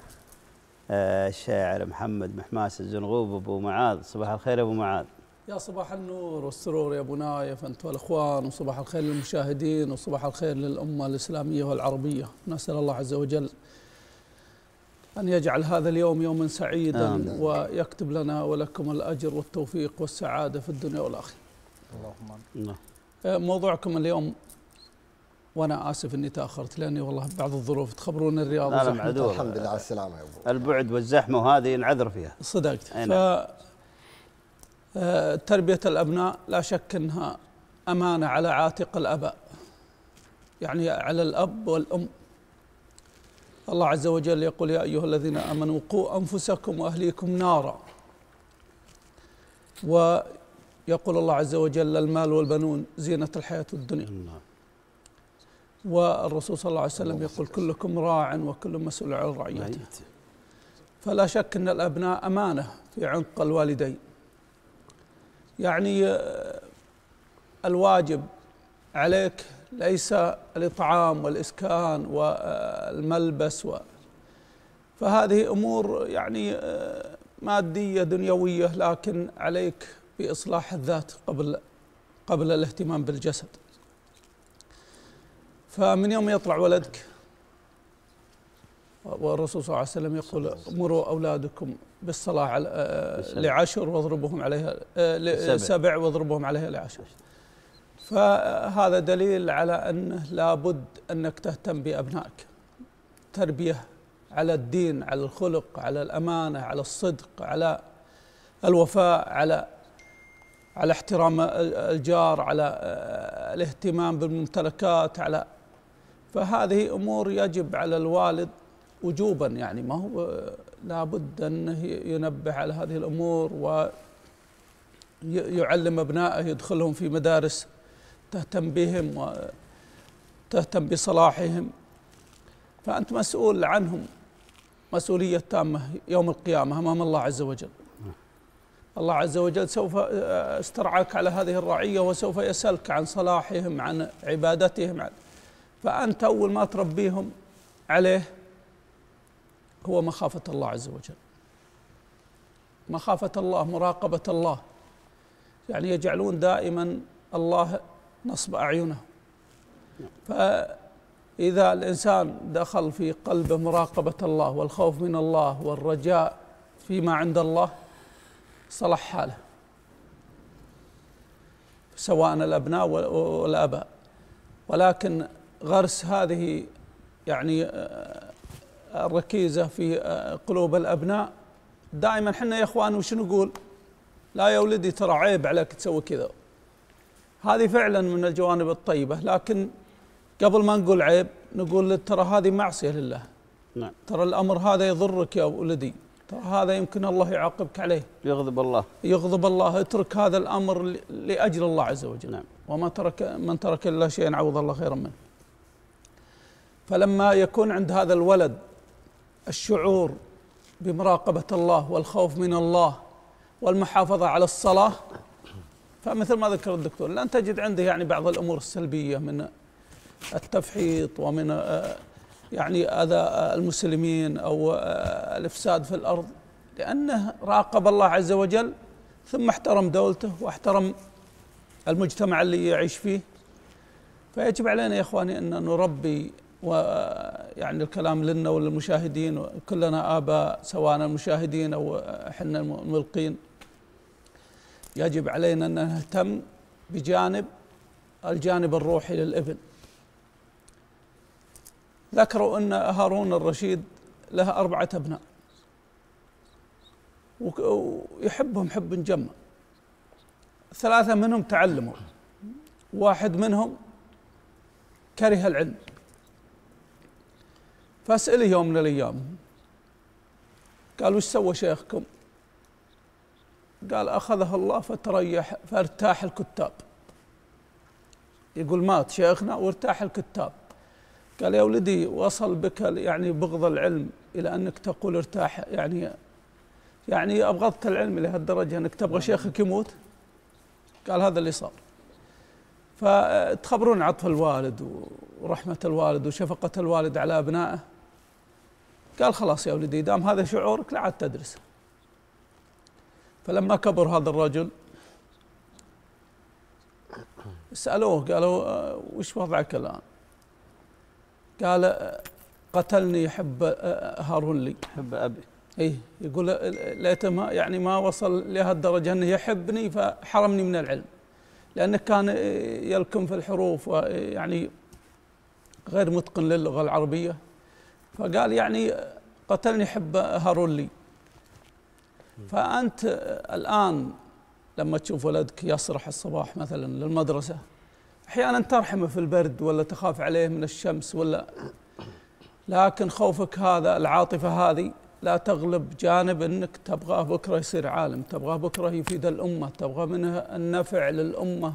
آه، الشاعر محمد محماس الزنغوب أبو معاذ. صباح الخير يا أبو معاذ. يا صباح النور والسرور يا أبو نايف أنت والإخوان وصباح الخير للمشاهدين وصباح الخير للأمة الإسلامية والعربية نسأل الله عز وجل أن يجعل هذا اليوم يوما سعيدا آمين. ويكتب لنا ولكم الأجر والتوفيق والسعادة في الدنيا والآخرة. اللهم الله. آه، موضوعكم اليوم وأنا آسف إني تأخرت لأني والله بعض الظروف تخبرون الرياض لا الحمد لله على السلامة يا أبو البعد والزحمة وهذه نعذر فيها صدقت نعم. تربية الأبناء لا شك أنها أمانة على عاتق الآباء يعني على الأب والأم. الله عز وجل يقول يا أيها الذين آمنوا قوا أنفسكم وأهليكم نارا. ويقول الله عز وجل المال والبنون زينة الحياة الدنيا. والرسول صلى الله عليه وسلم يقول كلكم راع وكل مسؤول عن رعيته. فلا شك إن الأبناء أمانة في عنق الوالدين. يعني آه، الواجب عليك ليس الإطعام والإسكان والملبس و. فهذه أمور يعني آه، مادية دنيوية لكن عليك بإصلاح الذات قبل قبل الاهتمام بالجسد. فمن يوم يطلع ولدك والرسول صلى الله عليه وسلم يقول مروا أولادكم بالصلاة على آه،. لعشر واضربوهم عليها آه، سبع. لسبع واضربوهم عليها لعشر فهذا دليل على أنه لابد أنك تهتم بأبنائك تربية على الدين على الخلق على الأمانة على الصدق على الوفاء على على احترام الجار على آه، الاهتمام بالممتلكات على فهذه أمور يجب على الوالد وجوبا يعني. ما هو لابد انه ينبه على هذه الأمور ويعلم أبنائه يدخلهم في مدارس تهتم بهم وتهتم بصلاحهم. فأنت مسؤول عنهم مسؤولية تامة يوم القيامة أمام الله عز وجل. الله عز وجل سوف استرعاك على هذه الرعية وسوف يسألك عن صلاحهم عن عبادتهم. فأنت أول ما تربيهم عليه هو مخافة الله عز وجل. مخافة الله مراقبة الله. يعني يجعلون دائما الله نصب أعينهم فإذا الإنسان دخل في قلبه مراقبة الله والخوف من الله والرجاء فيما عند الله صلح حاله. سواء الأبناء والآباء. ولكن غرس هذه يعني الركيزة في آه، قلوب الأبناء. دائما حنا يا إخوان وش نقول؟ لا يا ولدي ترى عيب عليك تسوي كذا. هذه فعلا من الجوانب الطيبة لكن قبل ما نقول عيب نقول ترى هذه معصية لله. نعم. ترى الأمر هذا يضرك يا ولدي. ترى هذا يمكن الله يعاقبك عليه. يغضب الله. يغضب الله. اترك هذا الأمر لأجل الله عز وجل. نعم. وما ترك من ترك إلا شيئا عوض الله خيرا منه. فلما يكون عند هذا الولد الشعور بمراقبة الله والخوف من الله والمحافظة على الصلاة. فمثل ما ذكر الدكتور لن تجد عنده يعني بعض الأمور السلبية من التفحيط ومن آه، يعني أذى المسلمين أو الإفساد في الأرض لأنه راقب الله عز وجل ثم احترم دولته واحترم المجتمع اللي يعيش فيه. فيجب علينا يا إخواني أن نربي ويعني الكلام لنا وللمشاهدين كلنا آباء سواء المشاهدين أو إحنا الملقين. يجب علينا أن نهتم بجانب الجانب الروحي للإبن. ذكروا أن هارون الرشيد له أربعة أبناء. ويحبهم حب جما ثلاثة منهم تعلموا. واحد منهم كره العلم. فاسأله يوم من الأيام. قال وش سوى شيخكم؟ قال أخذه الله فتريح فارتاح الكتاب. يقول مات شيخنا وارتاح الكتاب. قال يا ولدي وصل بك يعني بغض العلم إلى أنك تقول ارتاح يعني يعني أبغضت العلم لهالدرجة أنك تبغى شيخك يموت؟ قال هذا اللي صار. فتخبرون عطف الوالد ورحمة الوالد وشفقة الوالد على أبنائه. قال خلاص يا ولدي دام هذا شعورك لا عاد تدرس فلما كبر هذا الرجل سألوه قالوا آه، وش وضعك الآن قال آه، قتلني حب آه، هارون لي. حب أبي. اي يقول ليته ما يعني ما وصل لهالدرجة إنه يحبني فحرمني من العلم. لأنه كان يلكم في الحروف ويعني غير متقن للغة العربية. فقال يعني قتلني حب هارون لي فأنت الآن لما تشوف ولدك يصرح الصباح مثلا للمدرسة أحيانا ترحمه في البرد ولا تخاف عليه من الشمس ولا لكن خوفك هذا العاطفة هذه لا تغلب جانب إنك تبغاه بكرة يصير عالم، تبغاه بكرة يفيد الأمة، تبغى منه النفع للأمة.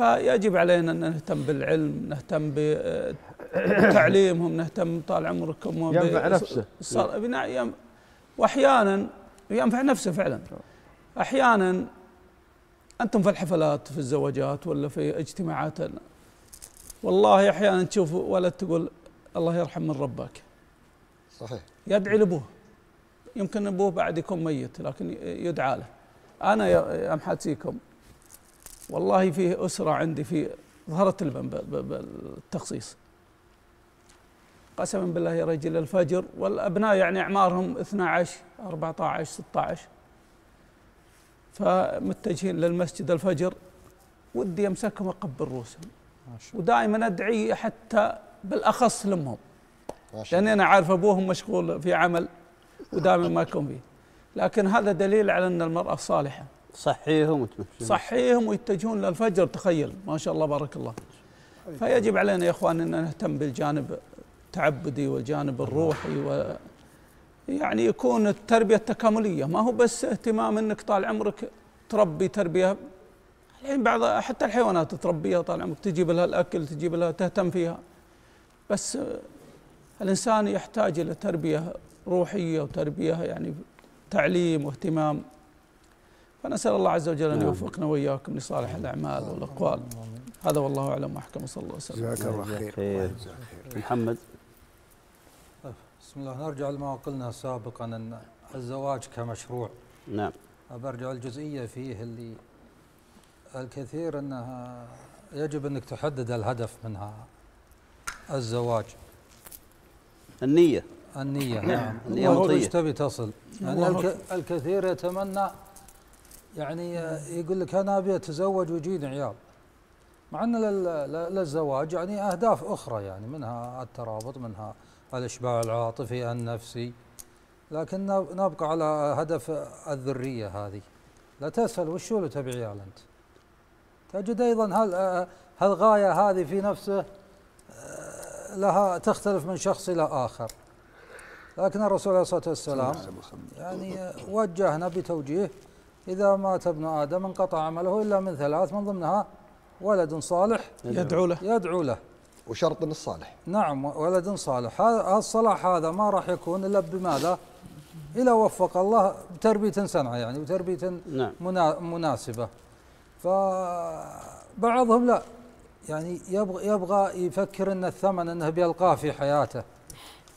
فيجب علينا أن نهتم بالعلم، نهتم تعليمهم نهتم طال عمركم ينفع نفسه. وأحيانا ينفع نفسه فعلا. أحيانا أنتم في الحفلات في الزواجات ولا في اجتماعات. والله أحيانا تشوف ولد تقول الله يرحم من ربك. صحيح. يدعي لأبوه. يمكن أبوه بعد يكون ميت لكن يدعى له. أنا يا محاتيكم والله فيه أسرة عندي في ظهرت بالتخصيص قسما بالله يا رجل الفجر والأبناء يعني أعمارهم 12 14 16 فمتجهين للمسجد الفجر ودي أمسكهم اقبل رؤوسهم. ودائما أدعي حتى بالأخص لأمهم. لأني أنا عارف أبوهم مشغول في عمل ودائما ما يكون فيه. لكن هذا دليل على أن المرأة صالحة. صحيهم صحيهم ويتجهون للفجر تخيل. ما شاء الله بارك الله. فيجب علينا يا إخوان ان نهتم بالجانب التعبدي والجانب الروحي و يعني يكون التربية التكاملية. ما هو بس اهتمام إنك طال عمرك تربي تربية. الحين بعض حتى الحيوانات تربيها طال عمرك. تجيب لها الأكل تجيب لها تهتم فيها. بس الإنسان يحتاج إلى تربية روحية وتربية يعني تعليم واهتمام. فنسأل الله عز وجل أن نعم. يوفقنا وإياكم لصالح الأعمال والأقوال. هذا والله أعلم وأحكم صلى الله وسلم. جزاك الله خير. محمد. بسم الله نرجع لما قلنا سابقا أن الزواج كمشروع. نعم. برجع الجزئية فيه اللي الكثير أنها يجب أنك تحدد الهدف منها الزواج. النية. النية نعم. النية مطية. تبي تصل. يعني الكثير يتمنى يعني يقول لك أنا أبي أتزوج ويجيني عيال. مع أن للزواج يعني أهداف أخرى يعني منها الترابط منها الإشباع العاطفي النفسي. لكن نبقى على هدف الذرية هذه. لا تسأل وش اللي تبي عيال أنت؟ تجد أيضا هل هالغاية هذه في نفسه لها تختلف من شخص إلى آخر. لكن الرسول عليه الصلاة والسلام يعني وجهنا بتوجيه إذا مات ابن آدم انقطع عمله إلا من ثلاث من ضمنها ولد صالح يدعو له. يدعو له. وشرط الصالح. نعم ولد صالح. هذا الصلاح هذا ما راح يكون إلا بماذا؟ اذا وفق الله بتربيه سنعه يعني وتربيه نعم. مناسبة. فبعضهم لا. يعني يبغى يبغى يفكر إن الثمن إنه بيلقاه في حياته.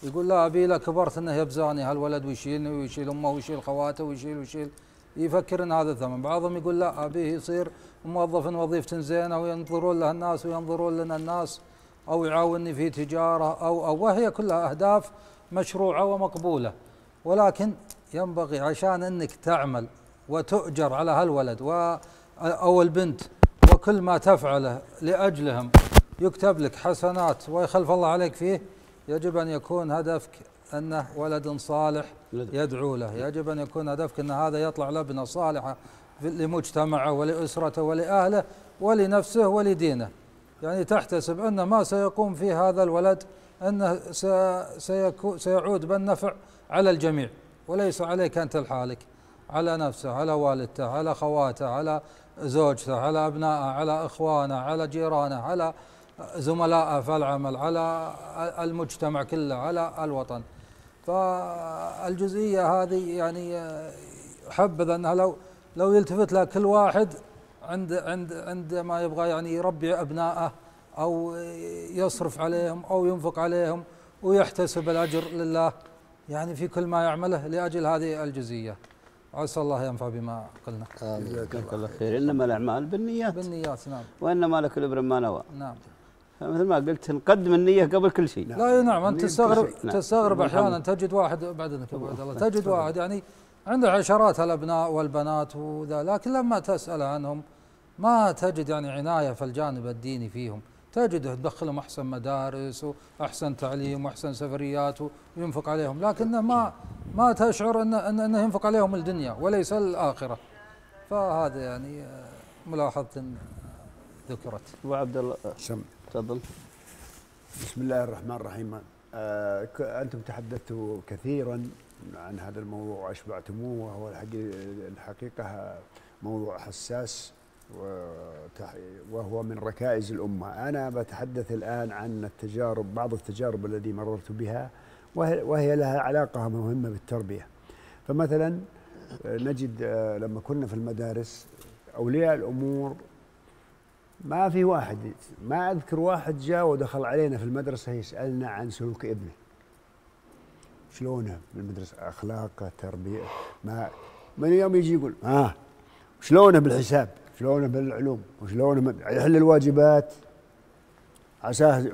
يقول لا أبي له كبرت إنه يبزاني هالولد ويشيلني ويشيل أمه ويشيل خواته ويشيل ويشيل. يفكر إن هذا الثمن. بعضهم يقول لا أبيه يصير موظف وظيفة زينة وينظرون له الناس وينظرون لنا الناس أو يعاونني في تجارة أو أو وهي كلها أهداف مشروعة ومقبولة. ولكن ينبغي عشان إنك تعمل وتؤجر على هالولد و أو البنت وكل ما تفعله لأجلهم يكتب لك حسنات ويخلف الله عليك فيه يجب أن يكون هدفك أنه ولد صالح يدعو له. يجب أن يكون هدفك أن هذا يطلع لبنه صالحه لمجتمعه ولأسرته ولأهله ولنفسه ولدينه. يعني تحتسب أن ما سيقوم فيه هذا الولد انه سيعود بالنفع على الجميع. وليس عليك أنت لحالك. على نفسه على والدته على خواته على زوجته على أبنائه على إخوانه على جيرانه على زملائه في العمل على المجتمع كله على الوطن. فالجزئية هذه يعني حبذا أنها لو لو يلتفت لها كل واحد عند عند عندما يبغى يعني يربي أبنائه أو يصرف عليهم أو ينفق عليهم ويحتسب الأجر لله يعني في كل ما يعمله لأجل هذه الجزئية. عسى الله ينفع بما قلنا. جزاك الله خير. إنما الأعمال بالنيات. بالنيات نعم. وإنما لكل إمرئ ما نوى. نعم. مثل ما قلت نقدم النية قبل كل شيء. لا نعم. أنت تستغرب نعم. تستغرب نعم. أحيانا تجد واحد بعد اذنك ابو عبد الله تجد واحد يعني عنده عشرات الأبناء والبنات وذا لكن لما تسأل عنهم ما تجد يعني عناية في الجانب الديني فيهم. تجده تدخلهم أحسن مدارس وأحسن تعليم وأحسن سفريات وينفق عليهم لكنه ما ما تشعر انه أنه ينفق عليهم الدنيا وليس الآخرة. فهذا يعني ملاحظة ذكرت. أبو عبد الله. سم تفضل. بسم الله الرحمن الرحيم. آه، أنتم تحدثتوا كثيرا عن هذا الموضوع وأشبعتموه وهو الحقي- الحقيقة موضوع حساس وهو من ركائز الأمة. أنا بتحدث الآن عن التجارب بعض التجارب التي مررت بها وهي لها علاقة مهمة بالتربية. فمثلا آه، نجد آه، لما كنا في المدارس أولياء الأمور ما في واحد ما أذكر واحد جاء ودخل علينا في المدرسة يسألنا عن سلوك ابنه. شلونه بالمدرسة أخلاقه تربيه ما من يوم يجي يقول ها آه شلونه بالحساب؟ شلونه بالعلوم؟ وشلونه يحل الواجبات. عساه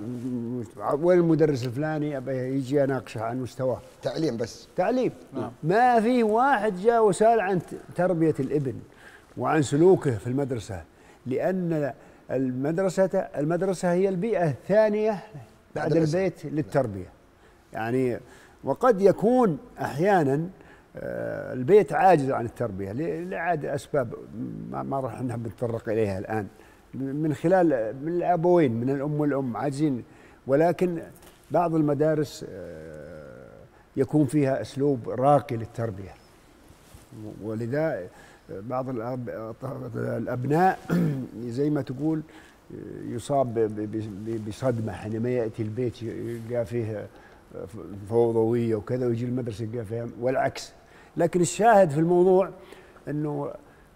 وين المدرس الفلاني؟ أبي يجي أناقشه عن مستواه. تعليم بس. تعليم. نعم. ما في واحد جاء وسأل عن تربية الابن وعن سلوكه في المدرسة لأن المدرسة المدرسة هي البيئة الثانية بعد. البيت للتربية. يعني وقد يكون أحيانا آه، البيت عاجز عن التربية ل- لعدة أسباب ما, راح نتطرق إليها الآن. من خلال من الأبوين من الأم والأم عاجزين. ولكن بعض المدارس آه، يكون فيها أسلوب راقي للتربية. ولذا بعض الأبناء *clears throat* زي ما تقول يصاب بصدمة حينما يأتي البيت يلقى فيه فوضويه وكذا ويجي المدرسة يلقى فيها والعكس. لكن الشاهد في الموضوع إنه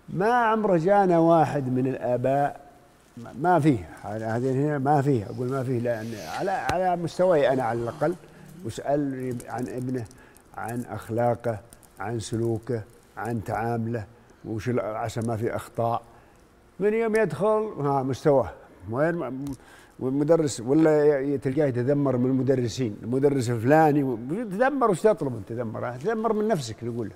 ما عمره جانا واحد من الآباء ما- ما فيه هذه هنا ما فيه أقول ما فيه لأن على على مستواي أنا على الأقل وسال عن ابنه عن أخلاقه عن سلوكه عن تعامله. وش عشان ما في أخطاء. من يوم يدخل ها مستواه. وين والمدرس ولا تلقاه يتذمر من المدرسين. المدرس الفلاني تذمر وش تطلب أنت تذمر تذمر من نفسك نقول له.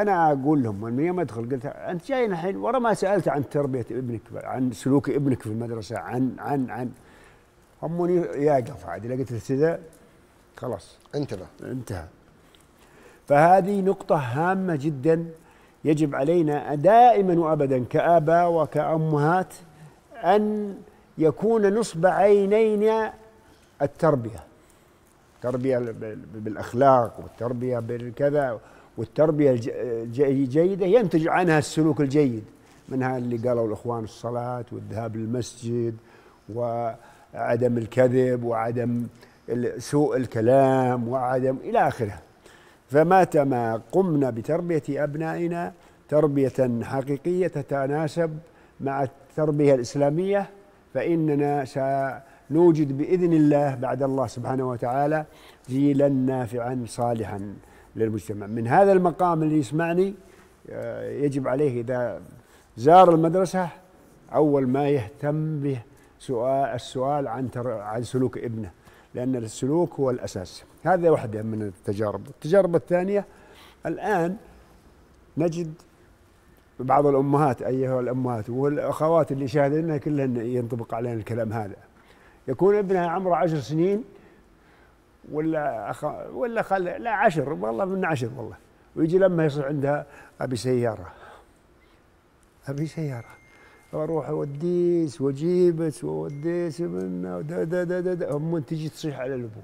أنا أقول لهم من يوم أدخل قلت أنت جاي الحين؟ ورا ما سألت عن تربية ابنك عن سلوك ابنك في المدرسة عن عن عن. هموني يقف عاد إذا قلت له كذا خلاص. انتبه. انتهى. فهذه نقطة هامة جدا. يجب علينا دائما وابدا كآباء وكأمهات أن يكون نصب عينينا التربية. التربية بال- بالأخلاق والتربية بالكذا والتربية الج- الج- الجيدة. ينتج عنها السلوك الجيد منها اللي قالوا الإخوان الصلاة والذهاب للمسجد وعدم الكذب وعدم سوء الكلام وعدم إلى آخره. فمتى ما قمنا بتربية أبنائنا تربية حقيقية تتناسب مع التربية الإسلامية فإننا سنوجد بإذن الله بعد الله سبحانه وتعالى جيلا نافعا صالحا للمجتمع. من هذا المقام اللي يسمعني آه، يجب عليه إذا زار المدرسة أول ما يهتم به سؤال السؤال عن عن سلوك ابنه. لأن السلوك هو الأساس. هذا واحدة من التجارب. التجارب الثانية الآن نجد بعض الأمهات أيها الأمهات والأخوات اللي شاهدنا كلهن ينطبق علينا الكلام هذا. يكون ابنها عمره عشر سنين ولا أخ... ولا خل... لا عشر والله من عشر والله. ويجي لما يصير عندها أبي سيارة. أبي سيارة. وأروح أوديس واجيبس وأوديس منه دا دا دا دا, دا. هم تجي تصيح على الأبوي.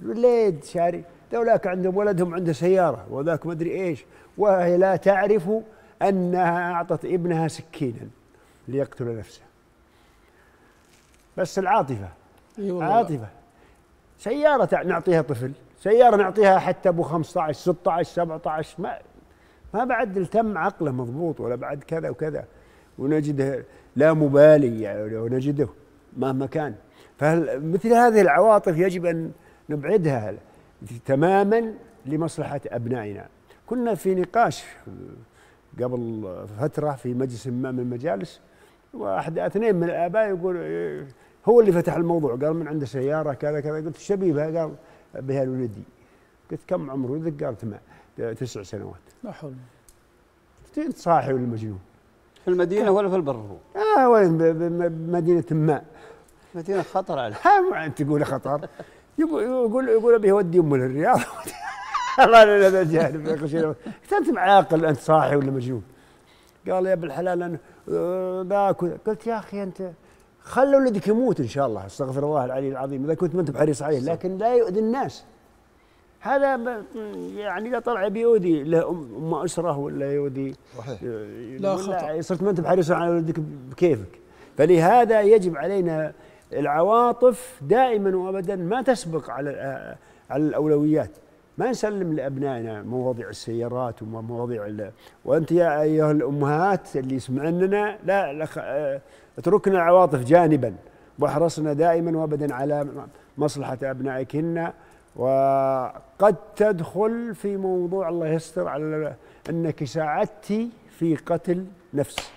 الوليد شاري؟ ذولاك عندهم ولدهم عنده سيارة وذاك ما أدري إيش. وهي لا تعرف أنها أعطت ابنها سكينا ليقتل نفسه. بس العاطفة. أيوة عاطفة سيارة نعطيها طفل. سيارة نعطيها حتى أبو 15 16 17 ما ما بعد التم عقله مضبوط ولا بعد كذا وكذا. ونجده لا مبالي يعني ونجده مهما كان. فمثل هذه العواطف يجب أن نبعدها تماما لمصلحة أبنائنا. كنا في نقاش قبل فترة في مجلس ما من المجالس وأحد اثنين من الآباء يقول هو اللي فتح الموضوع قال من عنده سيارة كذا كذا قلت شبيبها قال بها الولدي قلت كم عمره؟ ولدك قال تسع سنوات. لا حول. صاحي ولا مجنون في المدينة ولا في البر هو؟ آه وين؟ بمدينة ما. مدينة خطر عليه ها تقول خطر. يقول يقول أبي اودي امه للرياض *laughs* الله لا لا جانب أنت معاقل أنت صاحي ولا مجنون؟ قال يا ابن الحلال أنا باكل قلت يا أخي أنت خلوا ولدك يموت إن شاء الله. أستغفر الله العلي العظيم. إذا كنت ما أنت بحريص عليه لكن لا يؤذي الناس. هذا يعني إذا طلع بيؤذي له ام أسرة ولا يؤذي صحيح. لا خطأ. صرت ما أنت بحريص على ولدك بكيفك. فلهذا يجب علينا العواطف دائما وابدا ما تسبق على على الأولويات. ما نسلم لأبنائنا مواضيع السيارات ومواضيع وأنت يا أيها الأمهات اللي يسمعننا لا, لا اتركنا العواطف جانبا. واحرصنا دائما وابدا على مصلحة أبنائكن وقد تدخل في موضوع الله يستر على أنك ساعدتي في قتل نفس.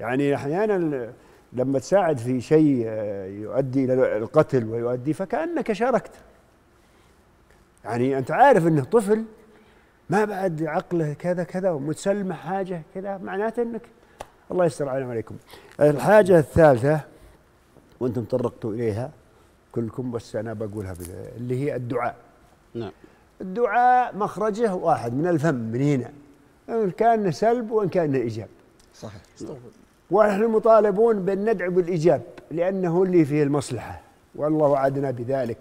يعني أحيانا لما تساعد في شيء يؤدي إلى القتل ويؤدي فكأنك شاركت. يعني أنت عارف إنه طفل ما بعد عقله كذا كذا ومتسلمة حاجة كذا معناته إنك الله يستر. وعليكم الحاجة الثالثة وأنتم طرقتوا إليها كلكم بس أنا بقولها اللي هي الدعاء. نعم. الدعاء مخرجه واحد من الفم من هنا ان كان سلب وإن كان إيجاب. صحيح. ونحن مطالبون بان ندعو بالإيجاب لأنه اللي فيه المصلحة والله وعدنا بذلك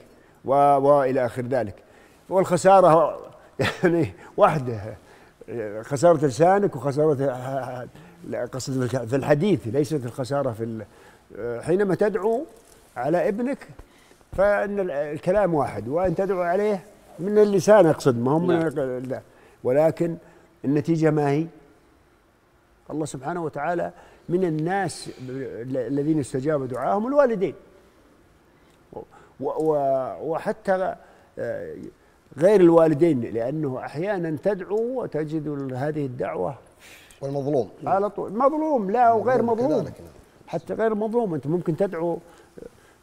والى آخر ذلك. والخسارة يعني واحدة خسارة لسانك وخسارة قصد في الحديث ليست الخسارة في حينما تدعو على ابنك فإن الكلام واحد وإن تدعو عليه من اللسان أقصد ما هم من لا. ولكن النتيجة ما هي؟ الله سبحانه وتعالى من الناس الذين استجاب دعاهم الوالدين. وحتى غير الوالدين لأنه أحيانا تدعو وتجد هذه الدعوة والمظلوم. على طول. مظلوم لا وغير مظلوم. حتى غير مظلوم. أنت ممكن تدعو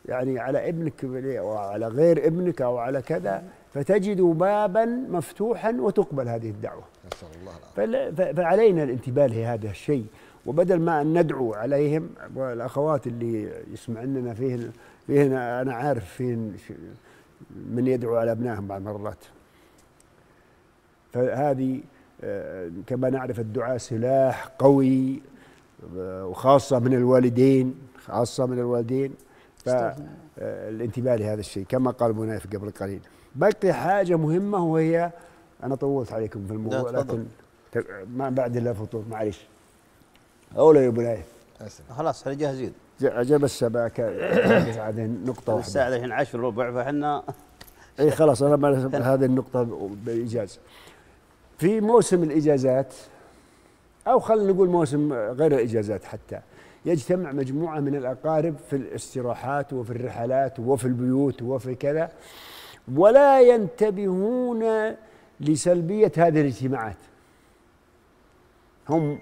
يعني على ابنك أو على غير ابنك أو على كذا. فتجد بابا مفتوحا وتقبل هذه الدعوة. نسأل الله فعلينا الانتباه لهذا الشيء. وبدل ما أن ندعو عليهم والأخوات اللي يسمعننا فيه فيه أنا عارف فيه من يدعو على أبنائهم بعض المرات. فهذه كما نعرف الدعاء سلاح قوي وخاصة من الوالدين خاصة من الوالدين. فالانتباه لهذا الشيء كما قال ابو نايف قبل قليل. بقي حاجة مهمة وهي أنا طولت عليكم في الموضوع لكن ما بعد إلا فطور معلش أولى يا أبو نايف خلاص إحنا جاهزين جاب السباكة. *coughs* هذه نقطة واحدة الساعة الحين 10 ربع فإحنا *laughs* اي خلاص أنا هذه النقطة بإيجاز. في موسم الإجازات أو خلينا نقول موسم غير الإجازات حتى يجتمع مجموعة من الأقارب في الاستراحات وفي الرحلات وفي البيوت وفي كذا. ولا ينتبهون لسلبية هذه الاجتماعات. هم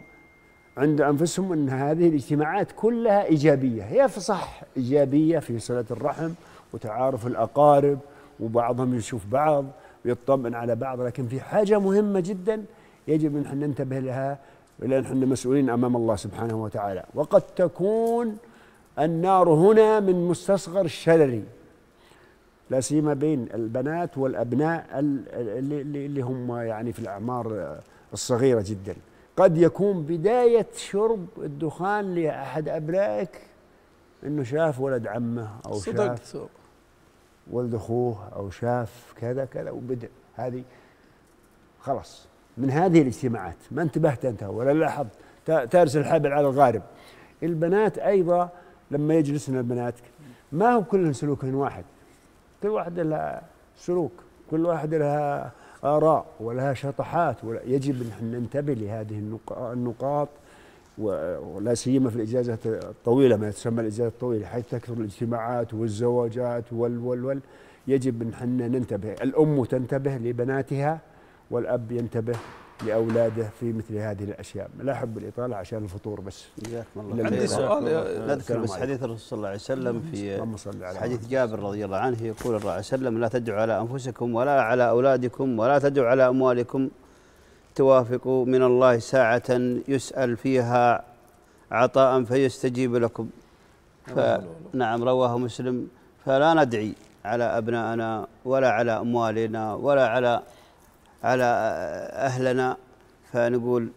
عند أنفسهم أن هذه الاجتماعات كلها إيجابية. هي صح إيجابية في صلة الرحم وتعارف الأقارب وبعضهم يشوف بعض ويطمئن على بعض لكن في حاجة مهمة جدا يجب أن ننتبه لها لأن إحنا مسؤولين أمام الله سبحانه وتعالى. وقد تكون النار هنا من مستصغر الشرري لا سيما بين البنات والأبناء ال- اللي, اللي هم يعني في الأعمار الصغيرة جدا. قد يكون بداية شرب الدخان لأحد أبنائك إنه شاف ولد عمه أو شاف صدقت ولد أخوه أو شاف كذا كذا وبدأ. هذه خلاص. من هذه الاجتماعات ما انتبهت أنت ولا لاحظت تا- تارس الحبل على الغارب. البنات أيضا لما يجلسن البنات ما هو كلهم سلوكهم واحد. كل واحدة لها سلوك كل واحدة لها آراء ولها شطحات يجب إحنا ننتبه لهذه النق- النقاط ولا سيما في الإجازة الطويلة ما تسمى الإجازة الطويلة حيث تكثر الاجتماعات والزواجات وال وال وال يجب إحنا ننتبه. الأم تنتبه لبناتها والأب ينتبه لأولاده في مثل هذه الأشياء لا أحب الإطالة عشان الفطور بس جزاكم الله عندي خير. عندي سؤال نذكر بس. حديث الرسول صلى الله عليه وسلم في اللهم صل على حديث. جابر رضي الله عنه يقول الرسول صلى الله عليه وسلم لا تدعوا على أنفسكم ولا على أولادكم ولا تدعوا على أموالكم توافقوا من الله ساعة يسأل فيها عطاء فيستجيب لكم. نعم رواه مسلم فلا ندعي على أبنائنا ولا على أموالنا ولا على على أهلنا فنقول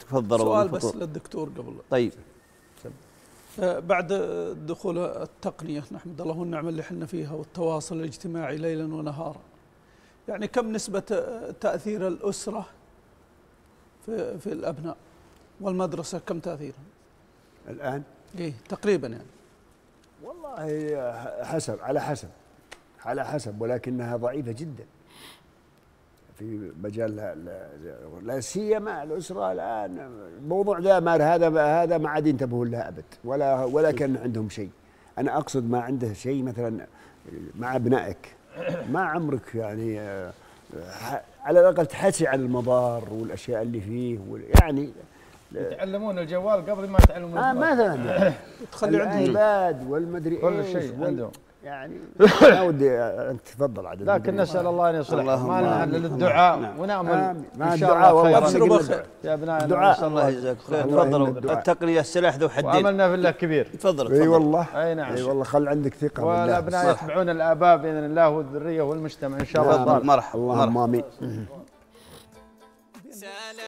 تفضلوا سؤال بس. للدكتور قبل. طيب. آه، بعد دخول التقنية نحمد الله والنعمة اللي إحنا فيها والتواصل الاجتماعي ليلا ونهارا. يعني كم نسبة تأثير الأسرة في, في الأبناء؟ والمدرسة كم تأثيرها؟ الآن؟ إيه تقريبا يعني. والله حسب على حسب على حسب ولكنها ضعيفة جدا. في مجال لا, لا, لا سيما الأسرة الآن. الموضوع ده ما هذا هذا ما عاد ينتبهوا لها أبد. ولا ولا كان عندهم شيء. أنا أقصد ما عنده شيء مثلا مع أبنائك. ما عمرك يعني آه، على الأقل تحسي عن المضار والأشياء اللي فيه يعني يتعلمون الجوال قبل ما يتعلمون آه. مثلا يعني. تخلي عندهم الآيباد والمدري كل شيء عندهم. يعني ما ودي أنت تفضل عاد. لكن نسأل الله أن يصلح. اللهم ما لنا. إلا للدعاء نعم. ونامل. ما إن شاء الدعاء الله والله خير. بالخير. يا ابنائنا الدعاء. الله يجزاك خير. تفضلوا يهدي الدعاء. التقنية سلاح ذو حدين وعملنا في الله كبير. تفضل إي والله. أي نعم. إي والله خل عندك ثقة بالله. والأبناء يتبعون الآباء بإذن الله والذرية والمجتمع إن شاء الله. مرحبا. اللهم مرحبا. امين